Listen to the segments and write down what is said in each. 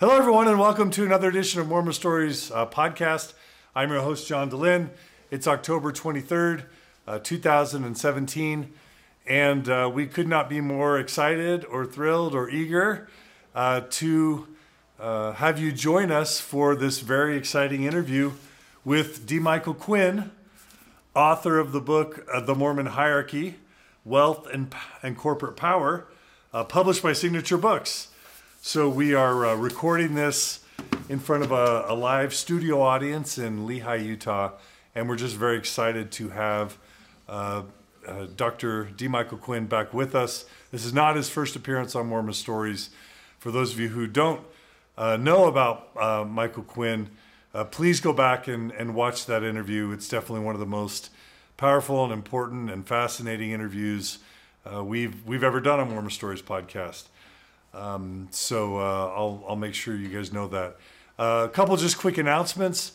Hello, everyone, and welcome to another edition of Mormon Stories uh, podcast. I'm your host, John Dehlin. It's October 23rd, uh, 2017, and uh, we could not be more excited or thrilled or eager uh, to uh, have you join us for this very exciting interview with D. Michael Quinn, author of the book uh, The Mormon Hierarchy Wealth and, and Corporate Power, published by Signature Books. So we are uh, recording this in front of a, a, live studio audience in Lehi, Utah, and we're just very excited to have uh, uh, Dr. D. Michael Quinn back with us. This is not his first appearance on Mormon Stories. For those of you who don't uh, know about uh, Michael Quinn, uh, please go back and, and watch that interview. It's definitely one of the most powerful and important and fascinating interviews we've we've ever done on Mormon Stories podcast. Um, so uh, I'll, I'll make sure you guys know that. Uh, a couple just quick announcements.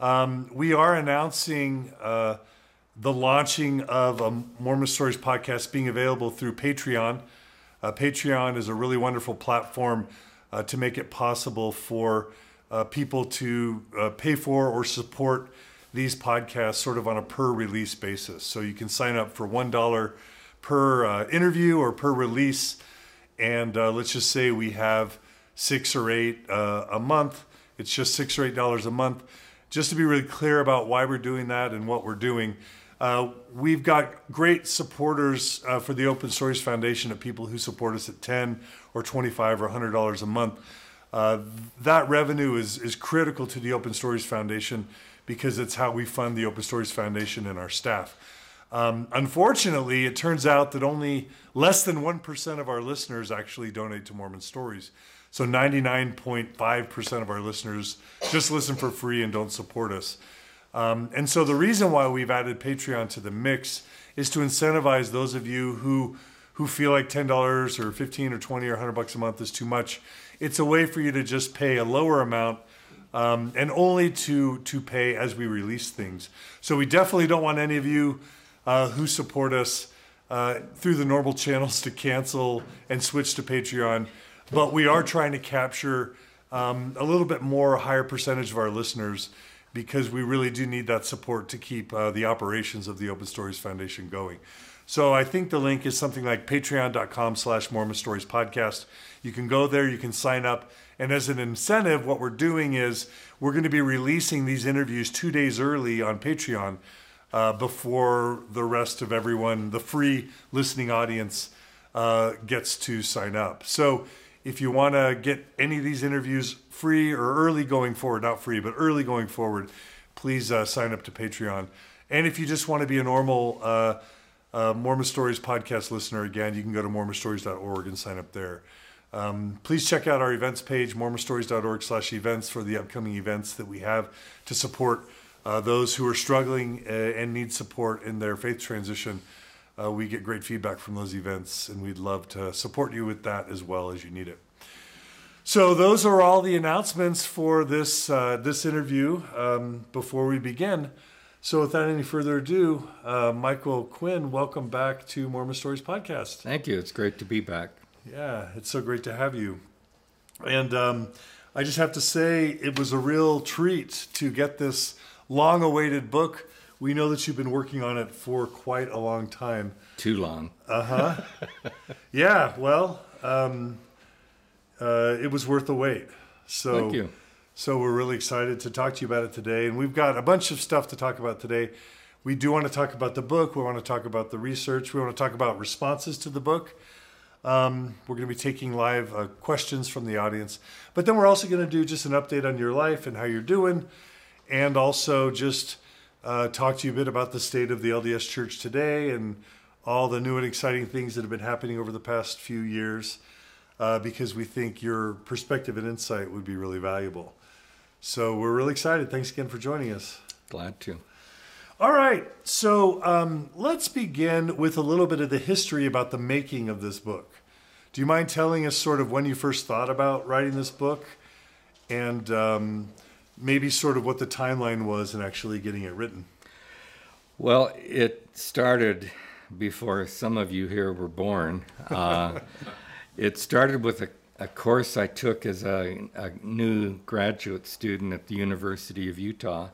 Um, we are announcing uh, the launching of a Mormon Stories podcast being available through Patreon. Uh, Patreon is a really wonderful platform uh, to make it possible for uh, people to pay for or support these podcasts sort of on a per release basis. So you can sign up for $1 per interview or per release and uh, let's just say we have six or eight uh, a month. It's just six or eight dollars a month. Just to be really clear about why we're doing that and what we're doing, uh, we've got great supporters uh, for the Open Stories Foundation of people who support us at ten or twenty-five or hundred dollars a month. Uh, that revenue is is critical to the Open Stories Foundation because it's how we fund the Open Stories Foundation and our staff. Um, unfortunately, it turns out that only less than 1% of our listeners actually donate to Mormon Stories. So 99.5% of our listeners just listen for free and don't support us. Um, and so the reason why we've added Patreon to the mix is to incentivize those of you who who feel like $10 or 15 or 20 or 100 bucks a month is too much. It's a way for you to just pay a lower amount um, and only to to pay as we release things. So we definitely don't want any of you uh, who support us uh, through the normal channels to cancel and switch to Patreon. But we are trying to capture um, a little bit more, higher percentage of our listeners because we really do need that support to keep uh, the operations of the Open Stories Foundation going. So I think the link is something like patreon.com slash Mormon Stories Podcast. You can go there, you can sign up. And as an incentive, what we're doing is we're going to be releasing these interviews two days early on Patreon uh, before the rest of everyone, the free listening audience, uh, gets to sign up. So if you want to get any of these interviews free or early going forward, not free, but early going forward, please uh, sign up to Patreon. And if you just want to be a normal uh, uh, Mormon Stories podcast listener, again, you can go to mormonstories.org and sign up there. Um, please check out our events page, mormonstories.org slash events for the upcoming events that we have to support uh, those who are struggling uh, and need support in their faith transition. Uh, we get great feedback from those events, and we'd love to support you with that as well as you need it. So those are all the announcements for this uh, this interview. Um, before we begin, so without any further ado, uh, Michael Quinn, welcome back to Mormon Stories podcast. Thank you. It's great to be back. Yeah, it's so great to have you. And um, I just have to say, it was a real treat to get this long awaited book. We know that you've been working on it for quite a long time. Too long. Uh huh. yeah, well, um, uh, it was worth the wait. So, Thank you. So, we're really excited to talk to you about it today. And we've got a bunch of stuff to talk about today. We do want to talk about the book, we want to talk about the research, we want to talk about responses to the book. Um, we're going to be taking live uh, questions from the audience. But then we're also going to do just an update on your life and how you're doing and also just uh, talk to you a bit about the state of the LDS Church today and all the new and exciting things that have been happening over the past few years, uh, because we think your perspective and insight would be really valuable. So we're really excited. Thanks again for joining us. Glad to. All right, so um, let's begin with a little bit of the history about the making of this book. Do you mind telling us sort of when you first thought about writing this book and um, maybe sort of what the timeline was in actually getting it written. Well, it started before some of you here were born. Uh, it started with a a course I took as a, a new graduate student at the University of Utah,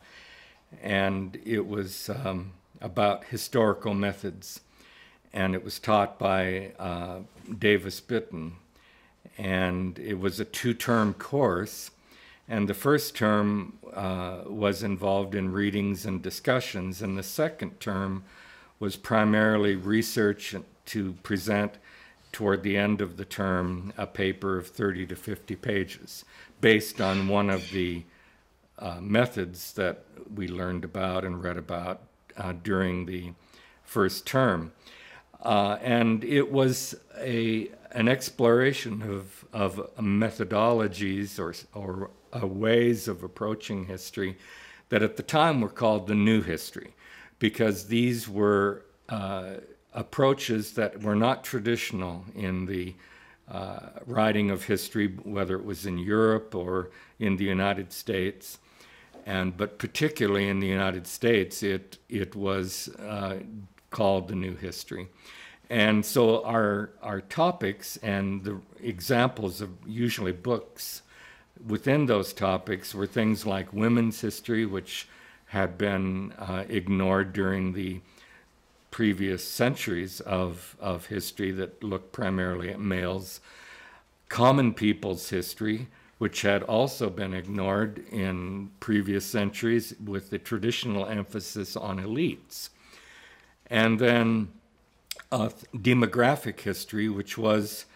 and it was um, about historical methods, and it was taught by uh, Davis Bitton, and it was a two-term course, and the first term uh, was involved in readings and discussions, and the second term was primarily research to present toward the end of the term a paper of 30 to 50 pages based on one of the uh, methods that we learned about and read about uh, during the first term. Uh, and it was a, an exploration of, of methodologies or, or uh, ways of approaching history that at the time were called the new history because these were uh, approaches that were not traditional in the uh, writing of history, whether it was in Europe or in the United States. And, but particularly in the United States, it, it was uh, called the New History. And so our, our topics and the examples of usually books within those topics were things like women's history, which had been uh, ignored during the previous centuries of, of history that looked primarily at males, common people's history, which had also been ignored in previous centuries with the traditional emphasis on elites. And then uh, demographic history, which was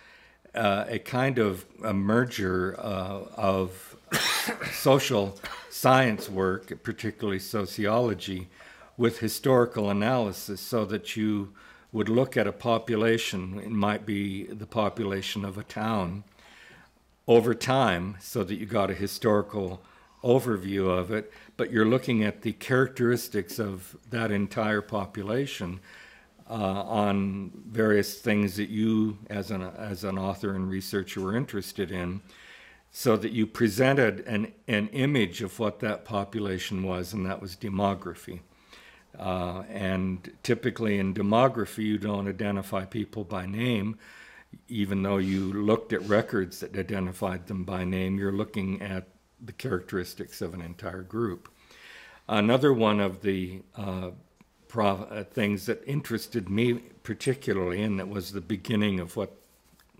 uh, a kind of a merger uh, of social science work, particularly sociology, with historical analysis so that you would look at a population, it might be the population of a town, over time so that you got a historical overview of it, but you're looking at the characteristics of that entire population uh, on various things that you, as an, as an author and researcher, were interested in, so that you presented an, an image of what that population was, and that was demography. Uh, and typically in demography, you don't identify people by name. Even though you looked at records that identified them by name, you're looking at the characteristics of an entire group. Another one of the uh, things that interested me particularly, and that was the beginning of what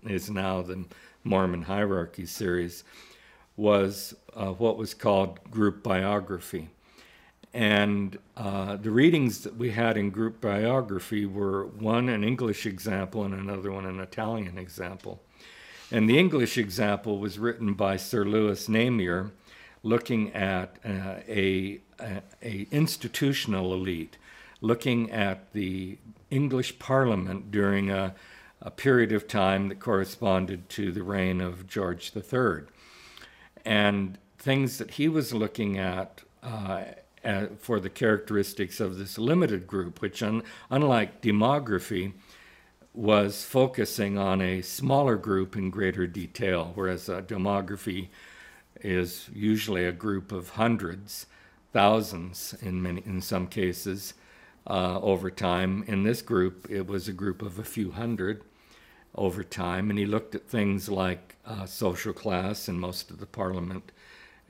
is now the Mormon Hierarchy series, was uh, what was called group biography. And uh, the readings that we had in group biography were one an English example and another one an Italian example. And the English example was written by Sir Lewis Namier, looking at uh, a, a, a, institutional elite, looking at the English Parliament during a, a period of time that corresponded to the reign of George III. And things that he was looking at uh, uh, for the characteristics of this limited group, which, un- unlike demography, was focusing on a smaller group in greater detail, whereas uh, demography is usually a group of hundreds, thousands in many, in some cases, uh, over time. In this group, it was a group of a few hundred over time, and he looked at things like uh, social class and most of the parliament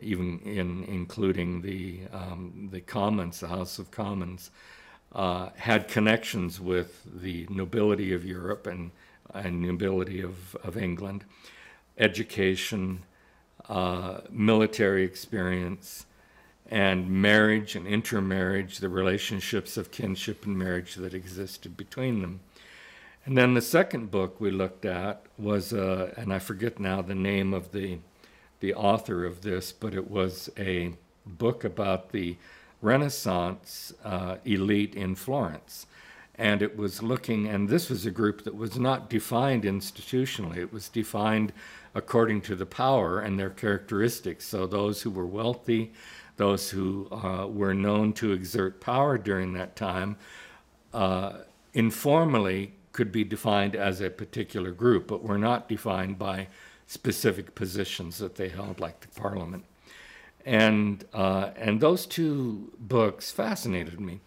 even in including the um, the Commons, the House of Commons, uh, had connections with the nobility of Europe and and nobility of of England, education, uh, military experience, and marriage and intermarriage, the relationships of kinship and marriage that existed between them. And then the second book we looked at was, uh, and I forget now the name of the the author of this, but it was a book about the Renaissance uh, elite in Florence. And it was looking, and this was a group that was not defined institutionally, it was defined according to the power and their characteristics. So those who were wealthy, those who uh, were known to exert power during that time, uh, informally could be defined as a particular group, but were not defined by specific positions that they held, like the Parliament. And, uh, and those two books fascinated me.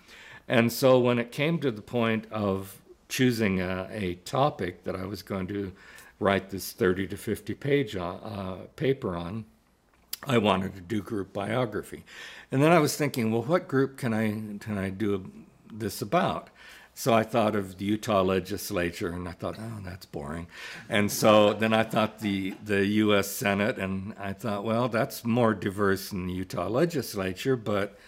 And so when it came to the point of choosing a, a topic that I was going to write this 30 to 50 page uh, paper on. I wanted to do group biography. And then I was thinking, well, what group can I, can I do this about? So I thought of the Utah legislature, and I thought, oh, that's boring. And so then I thought the the U.S. Senate, and I thought, well, that's more diverse than the Utah legislature, but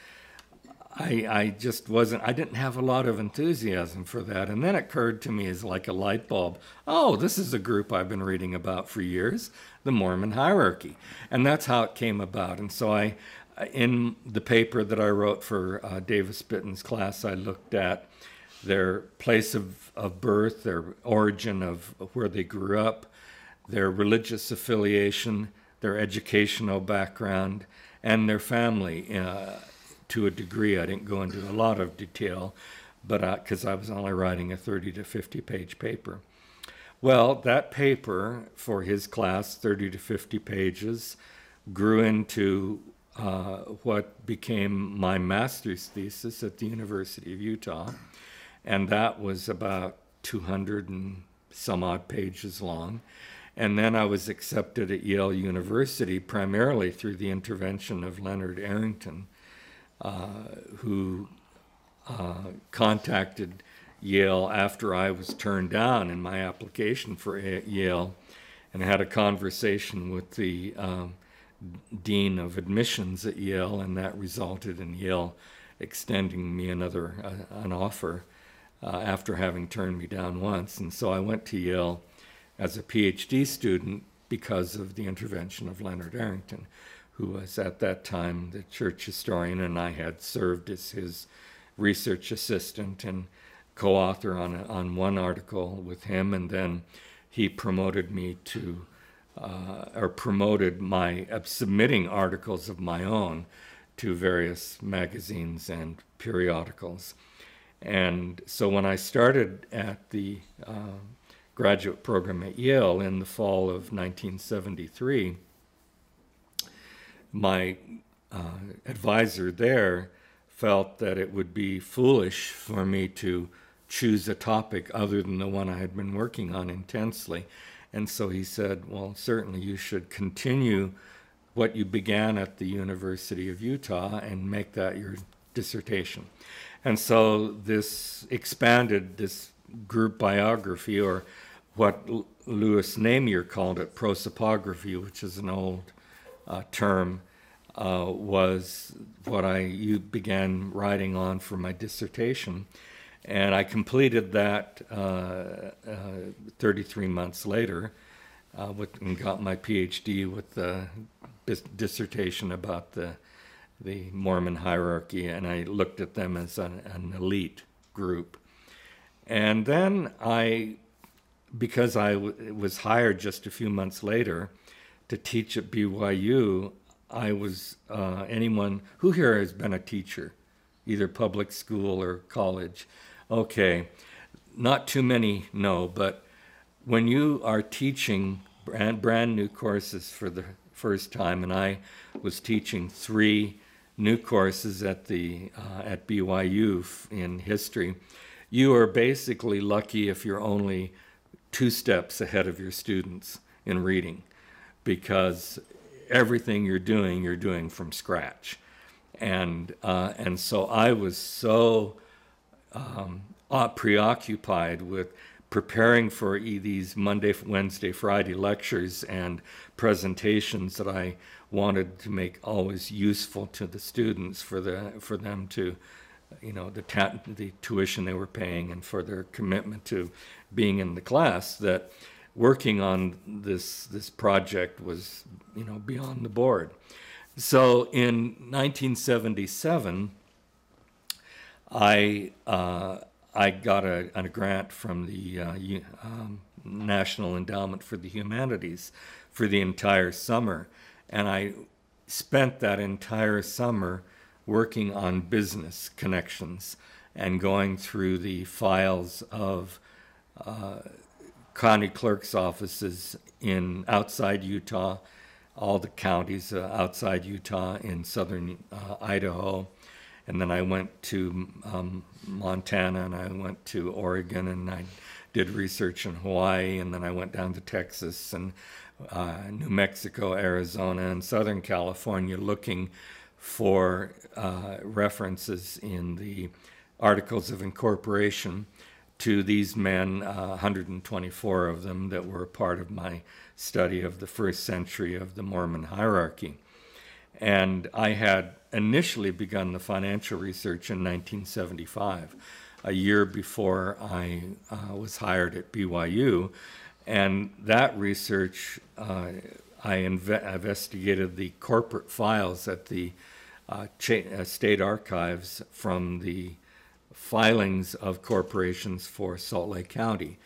I I just wasn't. I didn't have a lot of enthusiasm for that. And then it occurred to me as like a light bulb. Oh, this is a group I've been reading about for years, the Mormon hierarchy, and that's how it came about. And so I. In the paper that I wrote for uh, Davis Bitton's class, I looked at their place of, of birth, their origin of where they grew up, their religious affiliation, their educational background, and their family uh, to a degree. I didn't go into a lot of detail, but because I, I was only writing a 30 to 50 page paper. Well, that paper for his class, 30 to 50 pages, grew into uh, what became my master's thesis at the University of Utah and that was about 200 and some odd pages long. And then I was accepted at Yale University primarily through the intervention of Leonard Arrington, who uh, contacted Yale after I was turned down in my application for a- Yale and had a conversation with the um, dean of admissions at Yale, and that resulted in Yale extending me another uh, an offer uh, after having turned me down once. And so I went to Yale as a PhD student because of the intervention of Leonard Arrington, who was at that time the church historian, and I had served as his research assistant and co author on, on one article with him. And then he promoted me to, uh, or promoted my uh, submitting articles of my own to various magazines and periodicals. And so when I started at the uh, graduate program at Yale in the fall of 1973, my uh, advisor there felt that it would be foolish for me to choose a topic other than the one I had been working on intensely. And so he said, Well, certainly you should continue what you began at the University of Utah and make that your dissertation. And so this expanded this group biography, or what Lewis Namier called it, prosopography, which is an old uh, term, uh, was what I you began writing on for my dissertation. And I completed that uh, uh 33 months later uh, with, and got my PhD with the dissertation about the the Mormon hierarchy, and I looked at them as an, an elite group. And then I, because I was hired just a few months later to teach at BYU, I was uh, anyone who here has been a teacher, either public school or college. Okay, not too many know, but when you are teaching brand, brand new courses for the first time, and I was teaching three new courses at the uh, at BYU in history, you are basically lucky if you're only two steps ahead of your students in reading, because everything you're doing you're doing from scratch, and uh, and so I was so um, preoccupied with preparing for these Monday, Wednesday, Friday lectures and presentations that I wanted to make always useful to the students for the for them to you know the ta- the tuition they were paying and for their commitment to being in the class that working on this this project was you know beyond the board. So in 1977 I uh, I got a, a, grant from the uh, um, National Endowment for the Humanities for the entire summer. And I spent that entire summer working on business connections and going through the files of uh, county clerk's offices in outside Utah, all the counties uh, outside Utah in southern uh, Idaho. And then I went to um, Montana and I went to Oregon and I did research in Hawaii, and then I went down to Texas and uh, New Mexico, Arizona, and Southern California looking for uh, references in the Articles of Incorporation to these men, uh, 124 of them that were part of my study of the first century of the Mormon hierarchy. And I had initially begun the financial research in 1975, a year before I uh, was hired at BYU. And that research, uh, I inve- investigated the corporate files at the uh, cha- uh, state archives from the filings of corporations for Salt Lake County.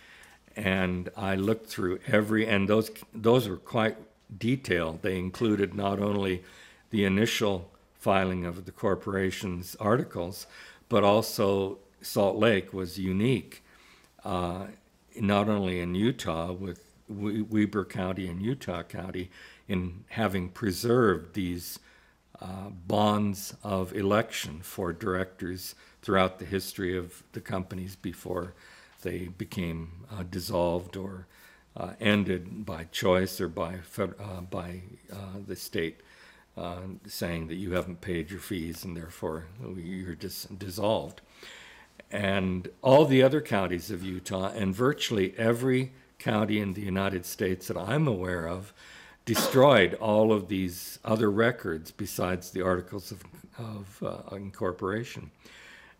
And I looked through every, and those, those were quite detailed. They included not only the initial filing of the corporation's articles, but also Salt Lake was unique, uh, not only in Utah with Weber County and Utah County, in having preserved these uh, bonds of election for directors throughout the history of the companies before they became uh, dissolved or uh, ended by choice or by uh, by uh, the state uh, saying that you haven't paid your fees and therefore you're just dissolved. And all the other counties of Utah and virtually every county in the United States that I'm aware of destroyed all of these other records besides the articles of, of uh, incorporation.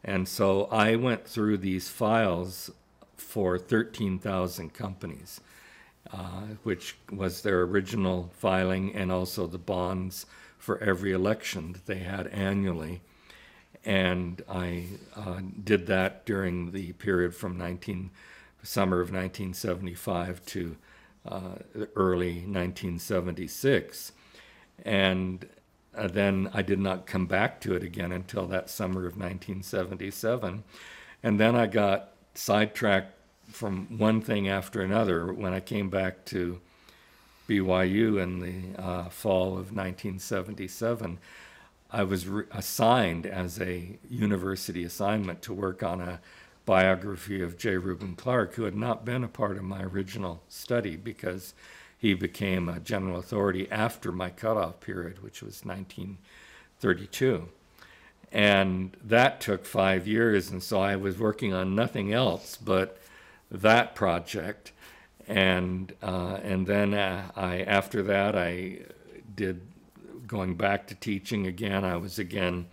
And so I went through these files for 13,000 companies, uh, which was their original filing and also the bonds for every election that they had annually. And I uh, did that during the period from 19, summer of 1975 to uh, early 1976. And uh, then I did not come back to it again until that summer of 1977. And then I got sidetracked from one thing after another when I came back to BYU in the uh, fall of 1977, I was re- assigned as a university assignment to work on a biography of J. Reuben Clark, who had not been a part of my original study because he became a general authority after my cutoff period, which was 1932. And that took five years, and so I was working on nothing else but that project and uh, and then uh, I after that I did going back to teaching again. I was again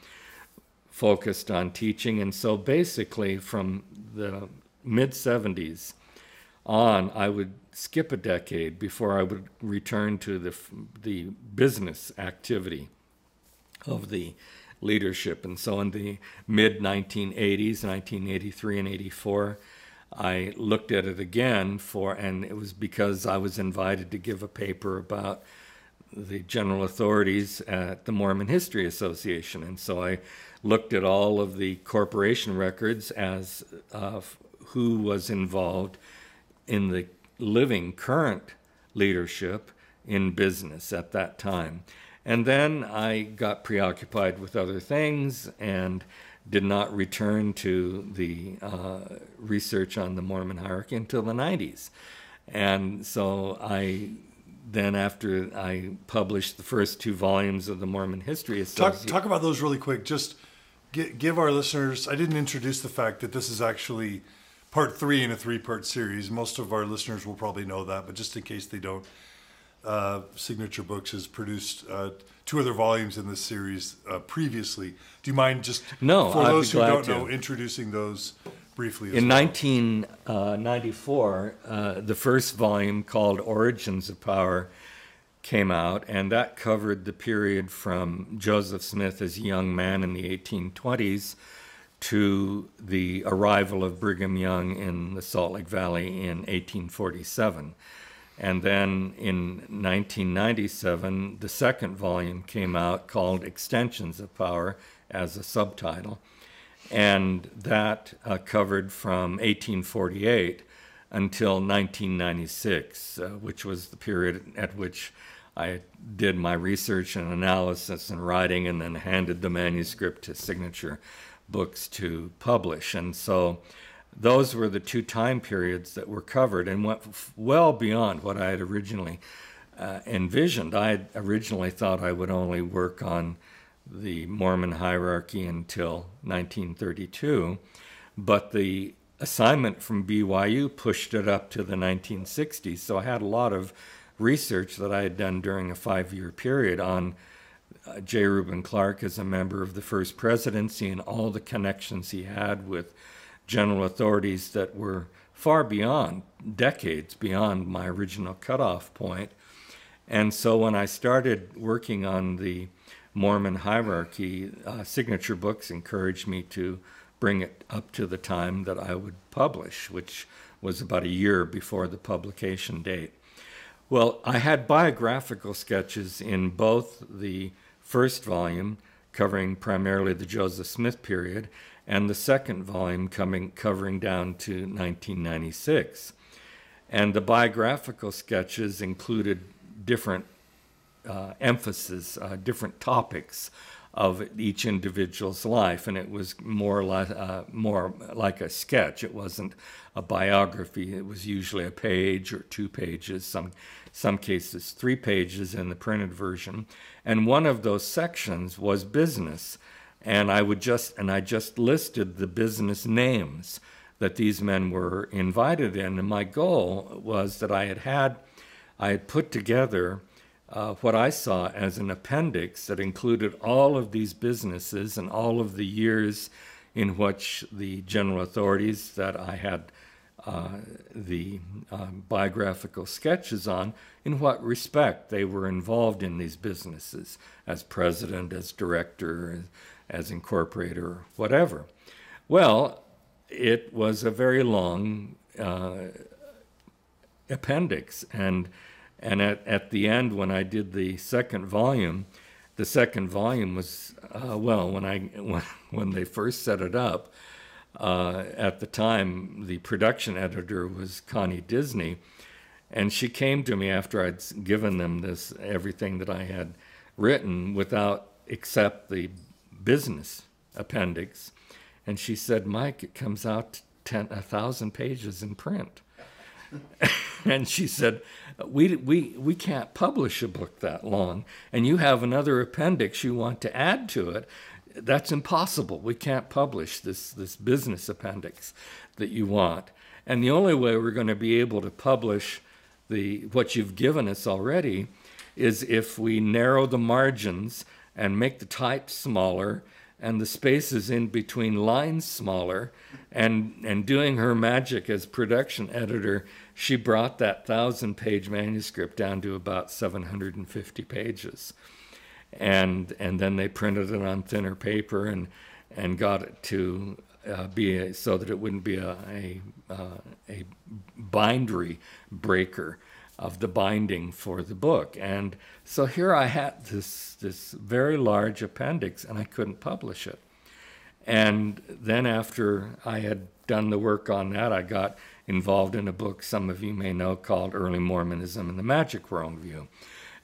focused on teaching, and so basically from the mid '70s on, I would skip a decade before I would return to the the business activity of the leadership. And so in the mid 1980s, 1983 and 84. I looked at it again for, and it was because I was invited to give a paper about the general authorities at the Mormon History Association. And so I looked at all of the corporation records as who was involved in the living current leadership in business at that time. And then I got preoccupied with other things and did not return to the uh, research on the Mormon hierarchy until the 90s. And so I then, after I published the first two volumes of the Mormon History Association. Talk, talk about those really quick. Just give, give our listeners, I didn't introduce the fact that this is actually part three in a three part series. Most of our listeners will probably know that, but just in case they don't, uh, Signature Books has produced uh, two other volumes in this series uh, previously. Do you mind just no, for I'd those who don't to. know, introducing those briefly? in well? 1994, uh, the first volume called Origins of Power came out, and that covered the period from Joseph Smith as a young man in the 1820s to the arrival of Brigham Young in the Salt Lake Valley in 1847. And then in 1997, the second volume came out called Extensions of Power as a subtitle. And that uh, covered from 1848 until 1996, uh, which was the period at which I did my research and analysis and writing and then handed the manuscript to Signature Books to publish. And so those were the two time periods that were covered and went well beyond what I had originally uh, envisioned. I had originally thought I would only work on the Mormon hierarchy until 1932, but the assignment from BYU pushed it up to the 1960s. So I had a lot of research that I had done during a five year period on uh, J. Reuben Clark as a member of the First Presidency and all the connections he had with general authorities that were far beyond, decades beyond my original cutoff point. And so when I started working on the Mormon hierarchy, uh, signature books encouraged me to bring it up to the time that I would publish, which was about a year before the publication date. Well, I had biographical sketches in both the first volume, covering primarily the Joseph Smith period, and the second volume coming covering down to 1996. And the biographical sketches included different uh, emphasis, uh, different topics of each individual's life, and it was more like uh, more like a sketch. It wasn't a biography. It was usually a page or two pages. Some some cases three pages in the printed version, and one of those sections was business, and I would just and I just listed the business names that these men were invited in, and my goal was that I had had I had put together uh, what I saw as an appendix that included all of these businesses and all of the years in which the general authorities that I had uh, the uh, biographical sketches on, in what respect they were involved in these businesses as president, as director, as incorporator, whatever. Well, it was a very long uh, appendix, and and at, at the end, when I did the second volume, the second volume was uh, well when I when, when they first set it up. Uh, at the time, the production editor was Connie Disney, and she came to me after I'd given them this everything that I had written without except the business appendix, and she said, "Mike, it comes out ten a thousand pages in print." and she said, we, we, we can't publish a book that long, and you have another appendix you want to add to it. That's impossible. We can't publish this, this business appendix that you want. And the only way we're going to be able to publish the, what you've given us already is if we narrow the margins and make the type smaller and the spaces in between lines smaller. And, and doing her magic as production editor, she brought that thousand page manuscript down to about 750 pages. And, and then they printed it on thinner paper and, and got it to uh, be a, so that it wouldn't be a, a, uh, a bindery breaker of the binding for the book. And so here I had this, this very large appendix, and I couldn't publish it. And then after I had done the work on that, I got involved in a book some of you may know called Early Mormonism and the Magic Worldview.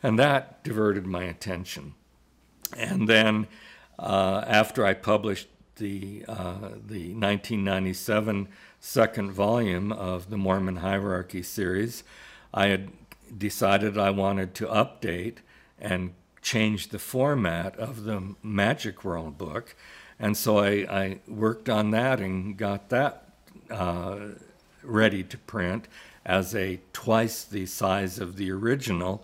And that diverted my attention. And then uh, after I published the, uh, the 1997 second volume of the Mormon Hierarchy series, I had decided I wanted to update and change the format of the Magic World book. And so I, I worked on that and got that uh, ready to print as a twice the size of the original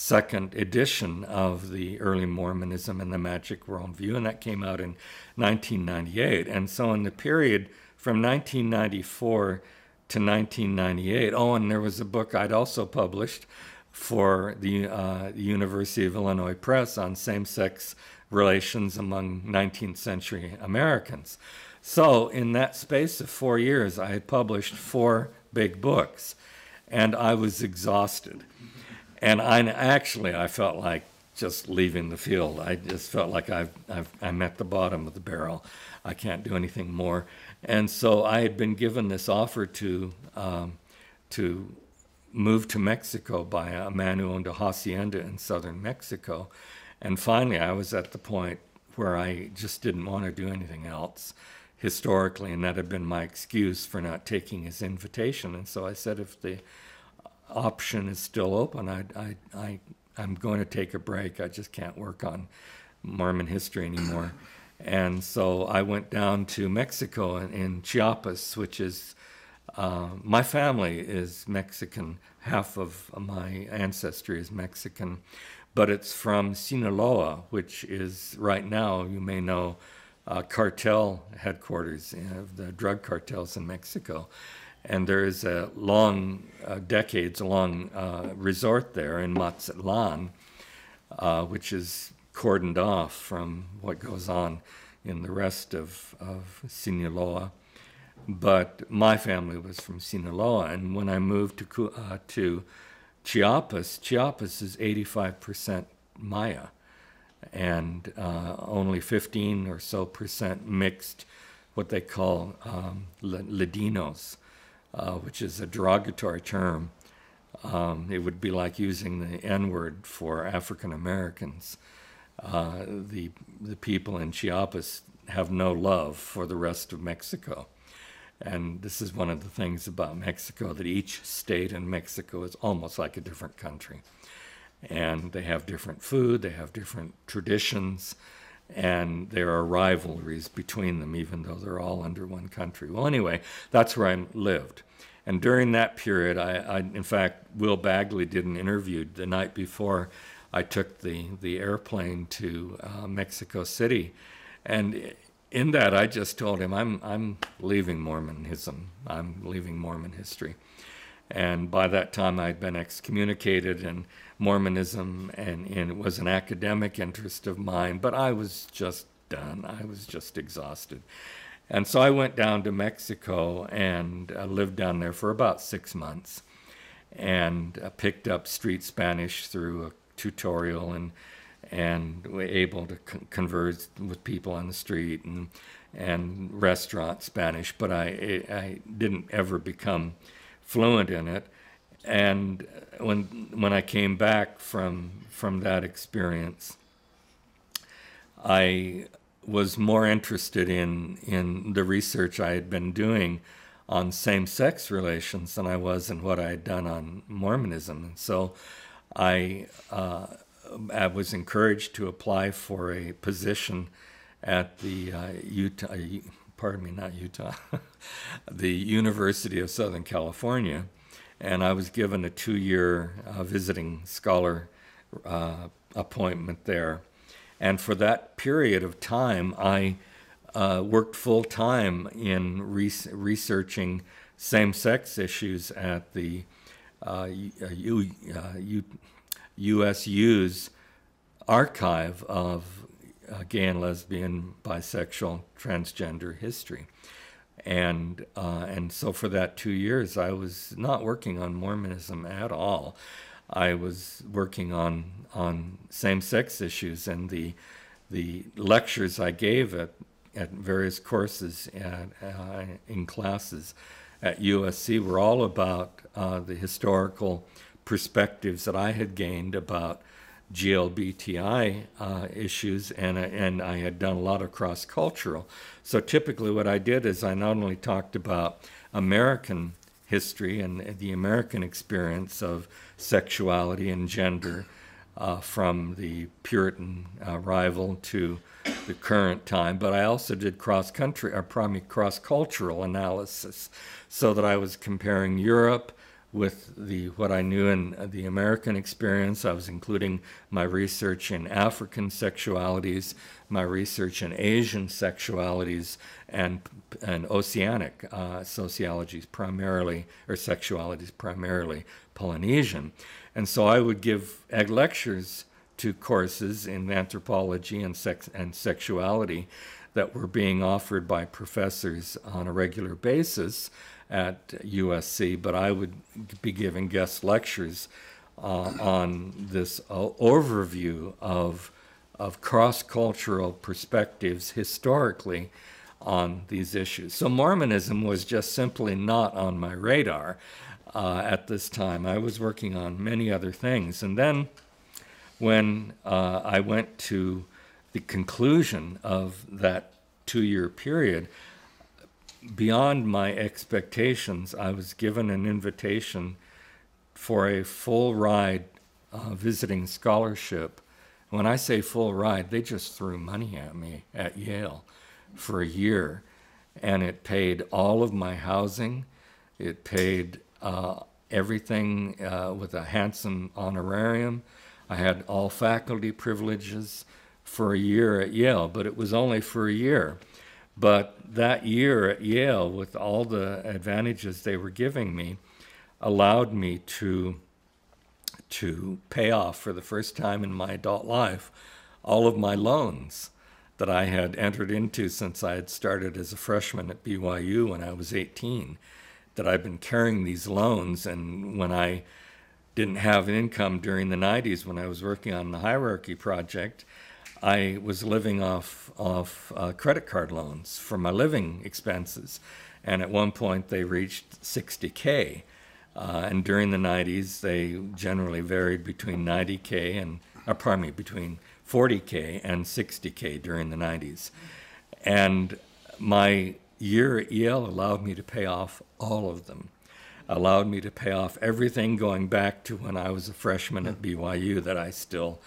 second edition of the early Mormonism and the Magic Worldview, and that came out in 1998. And so, in the period from 1994 to 1998. Oh, and there was a book I'd also published for the, uh, University of Illinois Press on same sex relations among 19th century Americans. So, in that space of four years, I had published four big books, and I was exhausted. And I actually, I felt like just leaving the field. I just felt like I've, I've, I'm at the bottom of the barrel. I can't do anything more. And so I had been given this offer to um, to move to Mexico by a man who owned a hacienda in southern Mexico. And finally, I was at the point where I just didn't want to do anything else. historically, and that had been my excuse for not taking his invitation. And so I said, if the option is still open, I, I, I, I'm going to take a break. I just can't work on Mormon history anymore. And so I went down to Mexico in, in Chiapas, which is uh, my family is Mexican. Half of my ancestry is Mexican, but it's from Sinaloa, which is right now, you may know, uh, cartel headquarters of the drug cartels in Mexico. And there is a long, uh, decades long uh, resort there in Mazatlan, uh, which is cordoned off from what goes on in the rest of, of Sinaloa. But my family was from Sinaloa, and when I moved to, uh, to Chiapas, Chiapas is 85% Maya, and uh, only 15 or so percent mixed, what they call um, Ladinos, uh, which is a derogatory term. Um, it would be like using the N word for African Americans. Uh, the the people in Chiapas have no love for the rest of Mexico. And this is one of the things about Mexico that each state in Mexico is almost like a different country. And they have different food, they have different traditions, and there are rivalries between them, even though they're all under one country. Well, anyway, that's where I lived. And during that period, I, I in fact, Will Bagley did an interview the night before I took the, the airplane to uh, Mexico City. And in that, I just told him, I'm, I'm leaving Mormonism, I'm leaving Mormon history. And by that time, I'd been excommunicated, and Mormonism and, and it was an academic interest of mine, but I was just done. I was just exhausted. And so I went down to Mexico and uh, lived down there for about six months and uh, picked up street Spanish through a tutorial and and were able to con- converse with people on the street and and restaurant Spanish, but I I didn't ever become fluent in it. And when when I came back from from that experience, I was more interested in in the research I had been doing on same-sex relations than I was in what I had done on Mormonism, and so I. Uh, I was encouraged to apply for a position at the uh, Utah, pardon me, not Utah, the University of Southern California, and I was given a two-year uh, visiting scholar uh, appointment there. And for that period of time, I uh, worked full time in researching same-sex issues at the uh, U, U, USU's archive of uh, gay and lesbian, bisexual, transgender history. And, uh, and so for that two years, I was not working on Mormonism at all. I was working on, on same sex issues, and the, the lectures I gave at, at various courses at, uh, in classes at USC were all about uh, the historical perspectives that I had gained about GLBTI uh, issues, and and I had done a lot of cross cultural. So typically, what I did is I not only talked about American history and the American experience of sexuality and gender, uh, from the Puritan arrival to the current time, but I also did cross country or probably cross cultural analysis, so that I was comparing Europe with the what I knew in the American experience. I was including my research in African sexualities, my research in Asian sexualities, and and oceanic uh, sociologies primarily or sexualities primarily Polynesian. And so I would give lectures to courses in anthropology and sex and sexuality that were being offered by professors on a regular basis at USC, but I would be giving guest lectures uh, on this uh, overview of, of cross cultural perspectives historically on these issues. So Mormonism was just simply not on my radar uh, at this time. I was working on many other things. And then when uh, I went to the conclusion of that two year period, beyond my expectations, I was given an invitation for a full ride uh, visiting scholarship. When I say full ride, they just threw money at me at Yale for a year, and it paid all of my housing. It paid uh, everything uh, with a handsome honorarium. I had all faculty privileges for a year at Yale, but it was only for a year. But that year at Yale, with all the advantages they were giving me, allowed me to to pay off for the first time in my adult life all of my loans that I had entered into since I had started as a freshman at BYU when I was 18. That I've been carrying these loans, and when I didn't have an income during the 90s when I was working on the hierarchy project, I was living off off uh, credit card loans for my living expenses, and at one point they reached 60k. Uh, and during the 90s, they generally varied between 90k and, uh, pardon me, between 40k and 60k during the 90s. And my year at Yale allowed me to pay off all of them. Allowed me to pay off everything going back to when I was a freshman at BYU that I still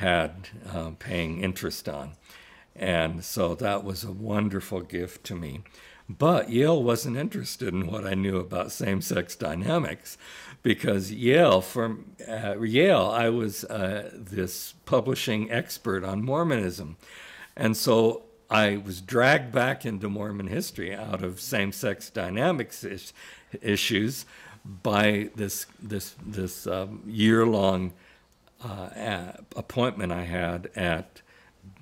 had uh, paying interest on. And so that was a wonderful gift to me. But Yale wasn't interested in what I knew about same sex dynamics because Yale, from uh, Yale, I was uh, this publishing expert on Mormonism. And so I was dragged back into Mormon history out of same sex dynamics is- issues by this, this, this um, year long uh, appointment I had at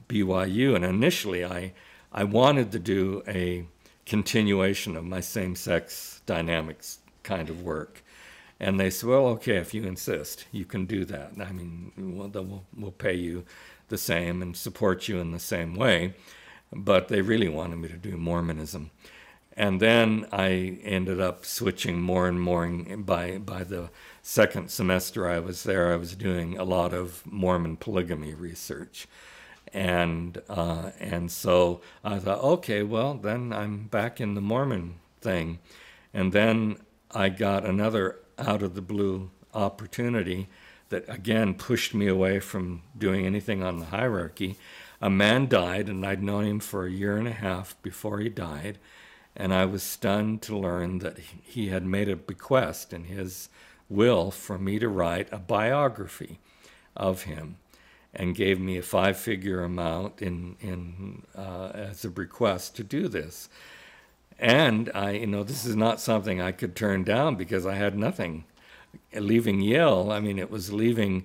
BYU. And initially, I, I wanted to do a continuation of my same sex dynamics kind of work. And they said, well, okay, if you insist, you can do that. I mean, we'll, we'll, we'll pay you the same and support you in the same way. But they really wanted me to do Mormonism. And then I ended up switching more and more by, by the second semester I was there, I was doing a lot of Mormon polygamy research. And, uh, and so I thought, okay, well, then I'm back in the Mormon thing. And then I got another out of the blue opportunity that again pushed me away from doing anything on the hierarchy. A man died, and I'd known him for a year and a half before he died. And I was stunned to learn that he had made a bequest in his will for me to write a biography of him and gave me a five figure amount in, in, uh, as a request to do this. And I, you know, this is not something I could turn down because I had nothing. Leaving Yale, I mean, it was leaving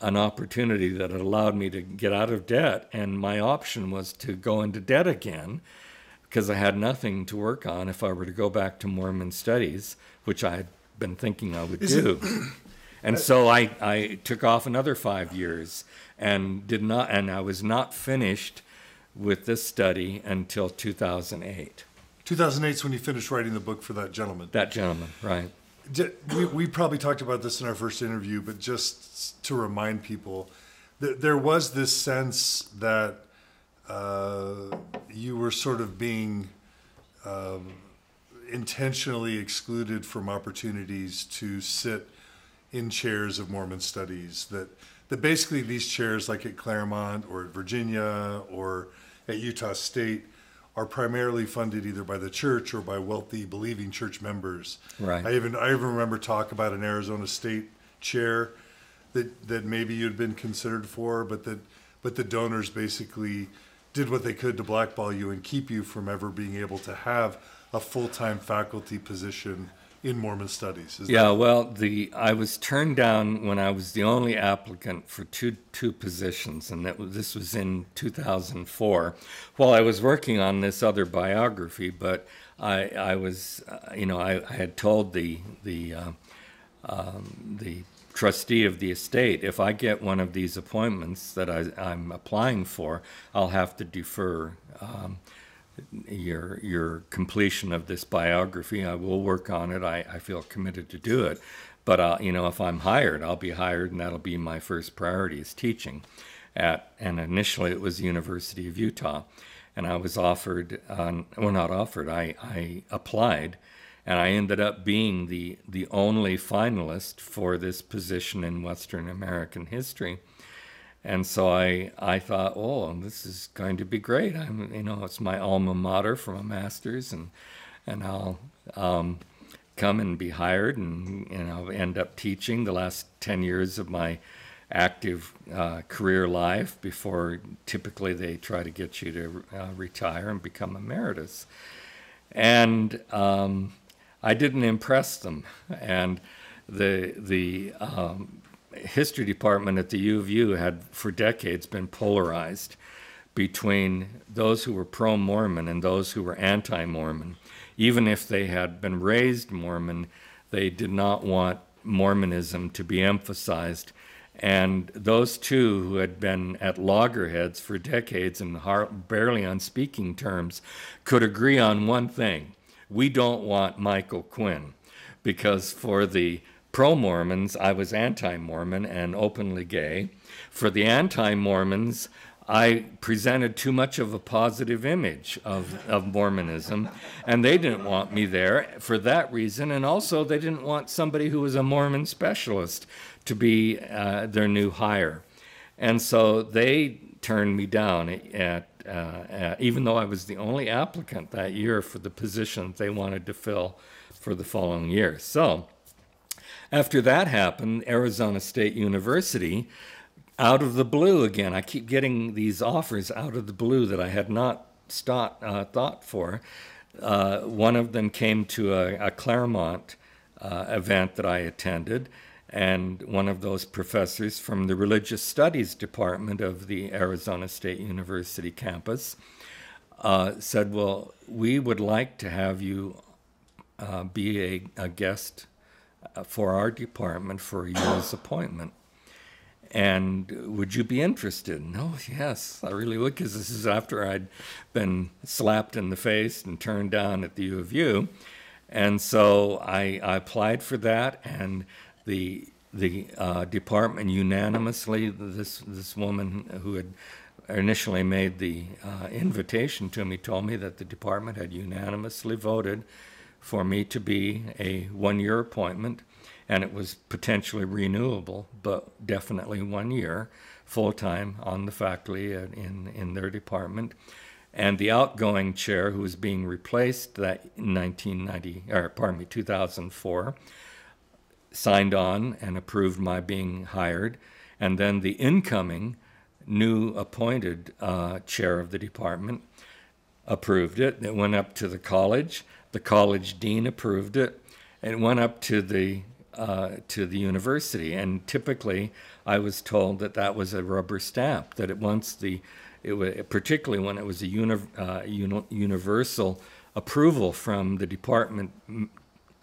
an opportunity that allowed me to get out of debt. And my option was to go into debt again because I had nothing to work on if I were to go back to Mormon studies, which I had been thinking I would Is do. It, and so I, I took off another five years and did not, and I was not finished with this study until 2008. 2008 is when you finished writing the book for that gentleman. That gentleman, right. We, we probably talked about this in our first interview, but just to remind people, that there was this sense that uh, you were sort of being um, intentionally excluded from opportunities to sit in chairs of Mormon studies. That that basically these chairs, like at Claremont or at Virginia or at Utah State, are primarily funded either by the church or by wealthy believing church members. Right. I even I even remember talk about an Arizona State chair that that maybe you'd been considered for, but that but the donors basically did what they could to blackball you and keep you from ever being able to have a full-time faculty position in Mormon studies. Is yeah, that- well, the I was turned down when I was the only applicant for two two positions, and that this was in 2004. While I was working on this other biography, but I I was uh, you know I, I, had told the the uh, um, the trustee of the estate if I get one of these appointments that I, am applying for, I'll have to defer. Um, your your completion of this biography. I will work on it. I, I feel committed to do it. But uh, you know, if I'm hired, I'll be hired, and that'll be my first priority is teaching. at, and initially it was the University of Utah. And I was offered, uh, well, not offered, I, I applied, and I ended up being the, the only finalist for this position in Western American history. And so I, I thought, oh, this is going to be great. I'm, you know, it's my alma mater for a master's, and and I'll um, come and be hired, and you know, end up teaching the last ten years of my active uh, career life before typically they try to get you to uh, retire and become emeritus. And um, I didn't impress them, and the the um, history department at the U of U had for decades been polarized between those who were pro Mormon and those who were anti Mormon. Even if they had been raised Mormon, they did not want Mormonism to be emphasized. And those two who had been at loggerheads for decades and barely on speaking terms could agree on one thing we don't want Michael Quinn because for the pro Mormons, I was anti Mormon and openly gay. For the anti Mormons, I presented too much of a positive image of, of Mormonism, and they didn't want me there for that reason. And also, they didn't want somebody who was a Mormon specialist to be uh, their new hire. And so they turned me down at, uh, at, even though I was the only applicant that year for the position they wanted to fill for the following year. So, after that happened, Arizona State University, out of the blue again, I keep getting these offers out of the blue that I had not uh, thought for. Uh, one of them came to a, a Claremont uh, event that I attended, and one of those professors from the Religious Studies Department of the Arizona State University campus uh, said, Well, we would like to have you uh, be a, a guest for our department for a year's appointment. And would you be interested? No, yes, I really would, because this is after I'd been slapped in the face and turned down at the U of U. And so I, I applied for that, and the the uh, department unanimously, this this woman who had initially made the uh, invitation to me told me that the department had unanimously voted for me to be a one year appointment, and it was potentially renewable, but definitely one year full time on the faculty in, in their department. And the outgoing chair, who was being replaced that 1990, or pardon me, 2004, signed on and approved my being hired. And then the incoming new appointed uh, chair of the department approved it. It went up to the college. The college dean approved it. It went up to the uh, to the university, and typically I was told that that was a rubber stamp. That it once the it was, particularly when it was a uni, uh, uni, universal approval from the department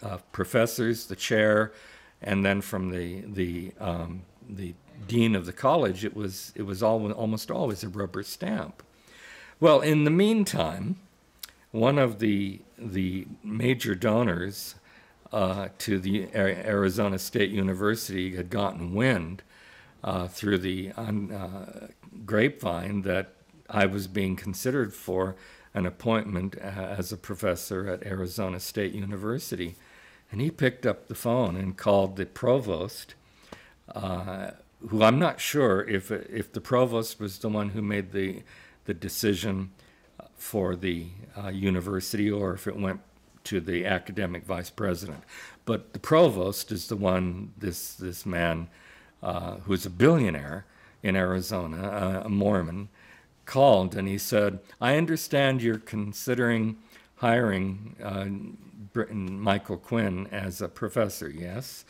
uh, professors, the chair, and then from the the um, the dean of the college, it was it was all, almost always a rubber stamp. Well, in the meantime, one of the the major donors uh, to the Arizona State University had gotten wind uh, through the uh, grapevine that I was being considered for an appointment uh, as a professor at Arizona State University. And he picked up the phone and called the provost, uh, who I'm not sure if, if the provost was the one who made the, the decision for the uh, university or if it went to the academic vice president. But the provost is the one, this, this man uh, who's a billionaire in Arizona, uh, a Mormon, called and he said, I understand you're considering hiring uh, Michael Quinn as a professor. Yes,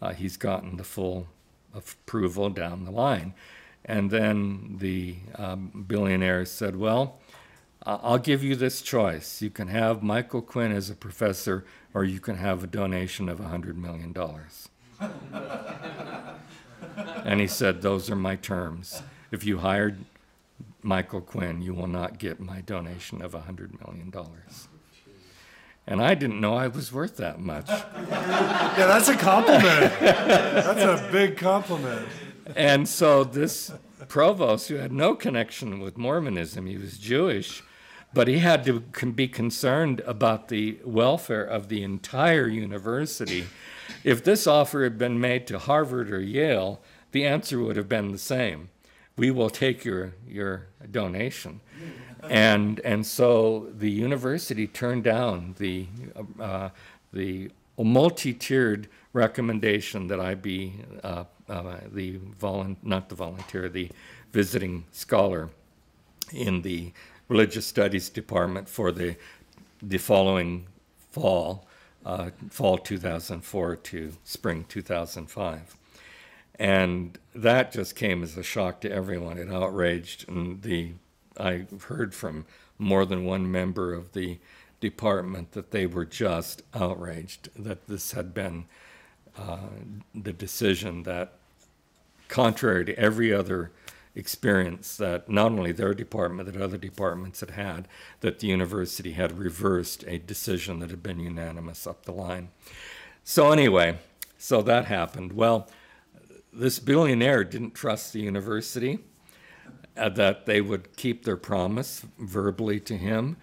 uh, he's gotten the full approval down the line. And then the um, billionaire said, Well, I'll give you this choice. You can have Michael Quinn as a professor, or you can have a donation of $100 million. and he said, Those are my terms. If you hired Michael Quinn, you will not get my donation of $100 million. And I didn't know I was worth that much. yeah, that's a compliment. that's a big compliment. And so this provost who had no connection with Mormonism. He was Jewish, but he had to be concerned about the welfare of the entire university. If this offer had been made to Harvard or Yale, the answer would have been the same. We will take your, your donation. And, and so the university turned down the, uh, the multi tiered recommendation that I be uh, uh, the volun- not the volunteer, the visiting scholar in the religious studies department for the the following fall, uh, fall 2004 to spring 2005. And that just came as a shock to everyone. It outraged, and the I heard from more than one member of the department that they were just outraged that this had been uh, the decision that, contrary to every other experience that not only their department, that other departments had had, that the university had reversed a decision that had been unanimous up the line. So, anyway, so that happened. Well, this billionaire didn't trust the university, uh, that they would keep their promise verbally to him.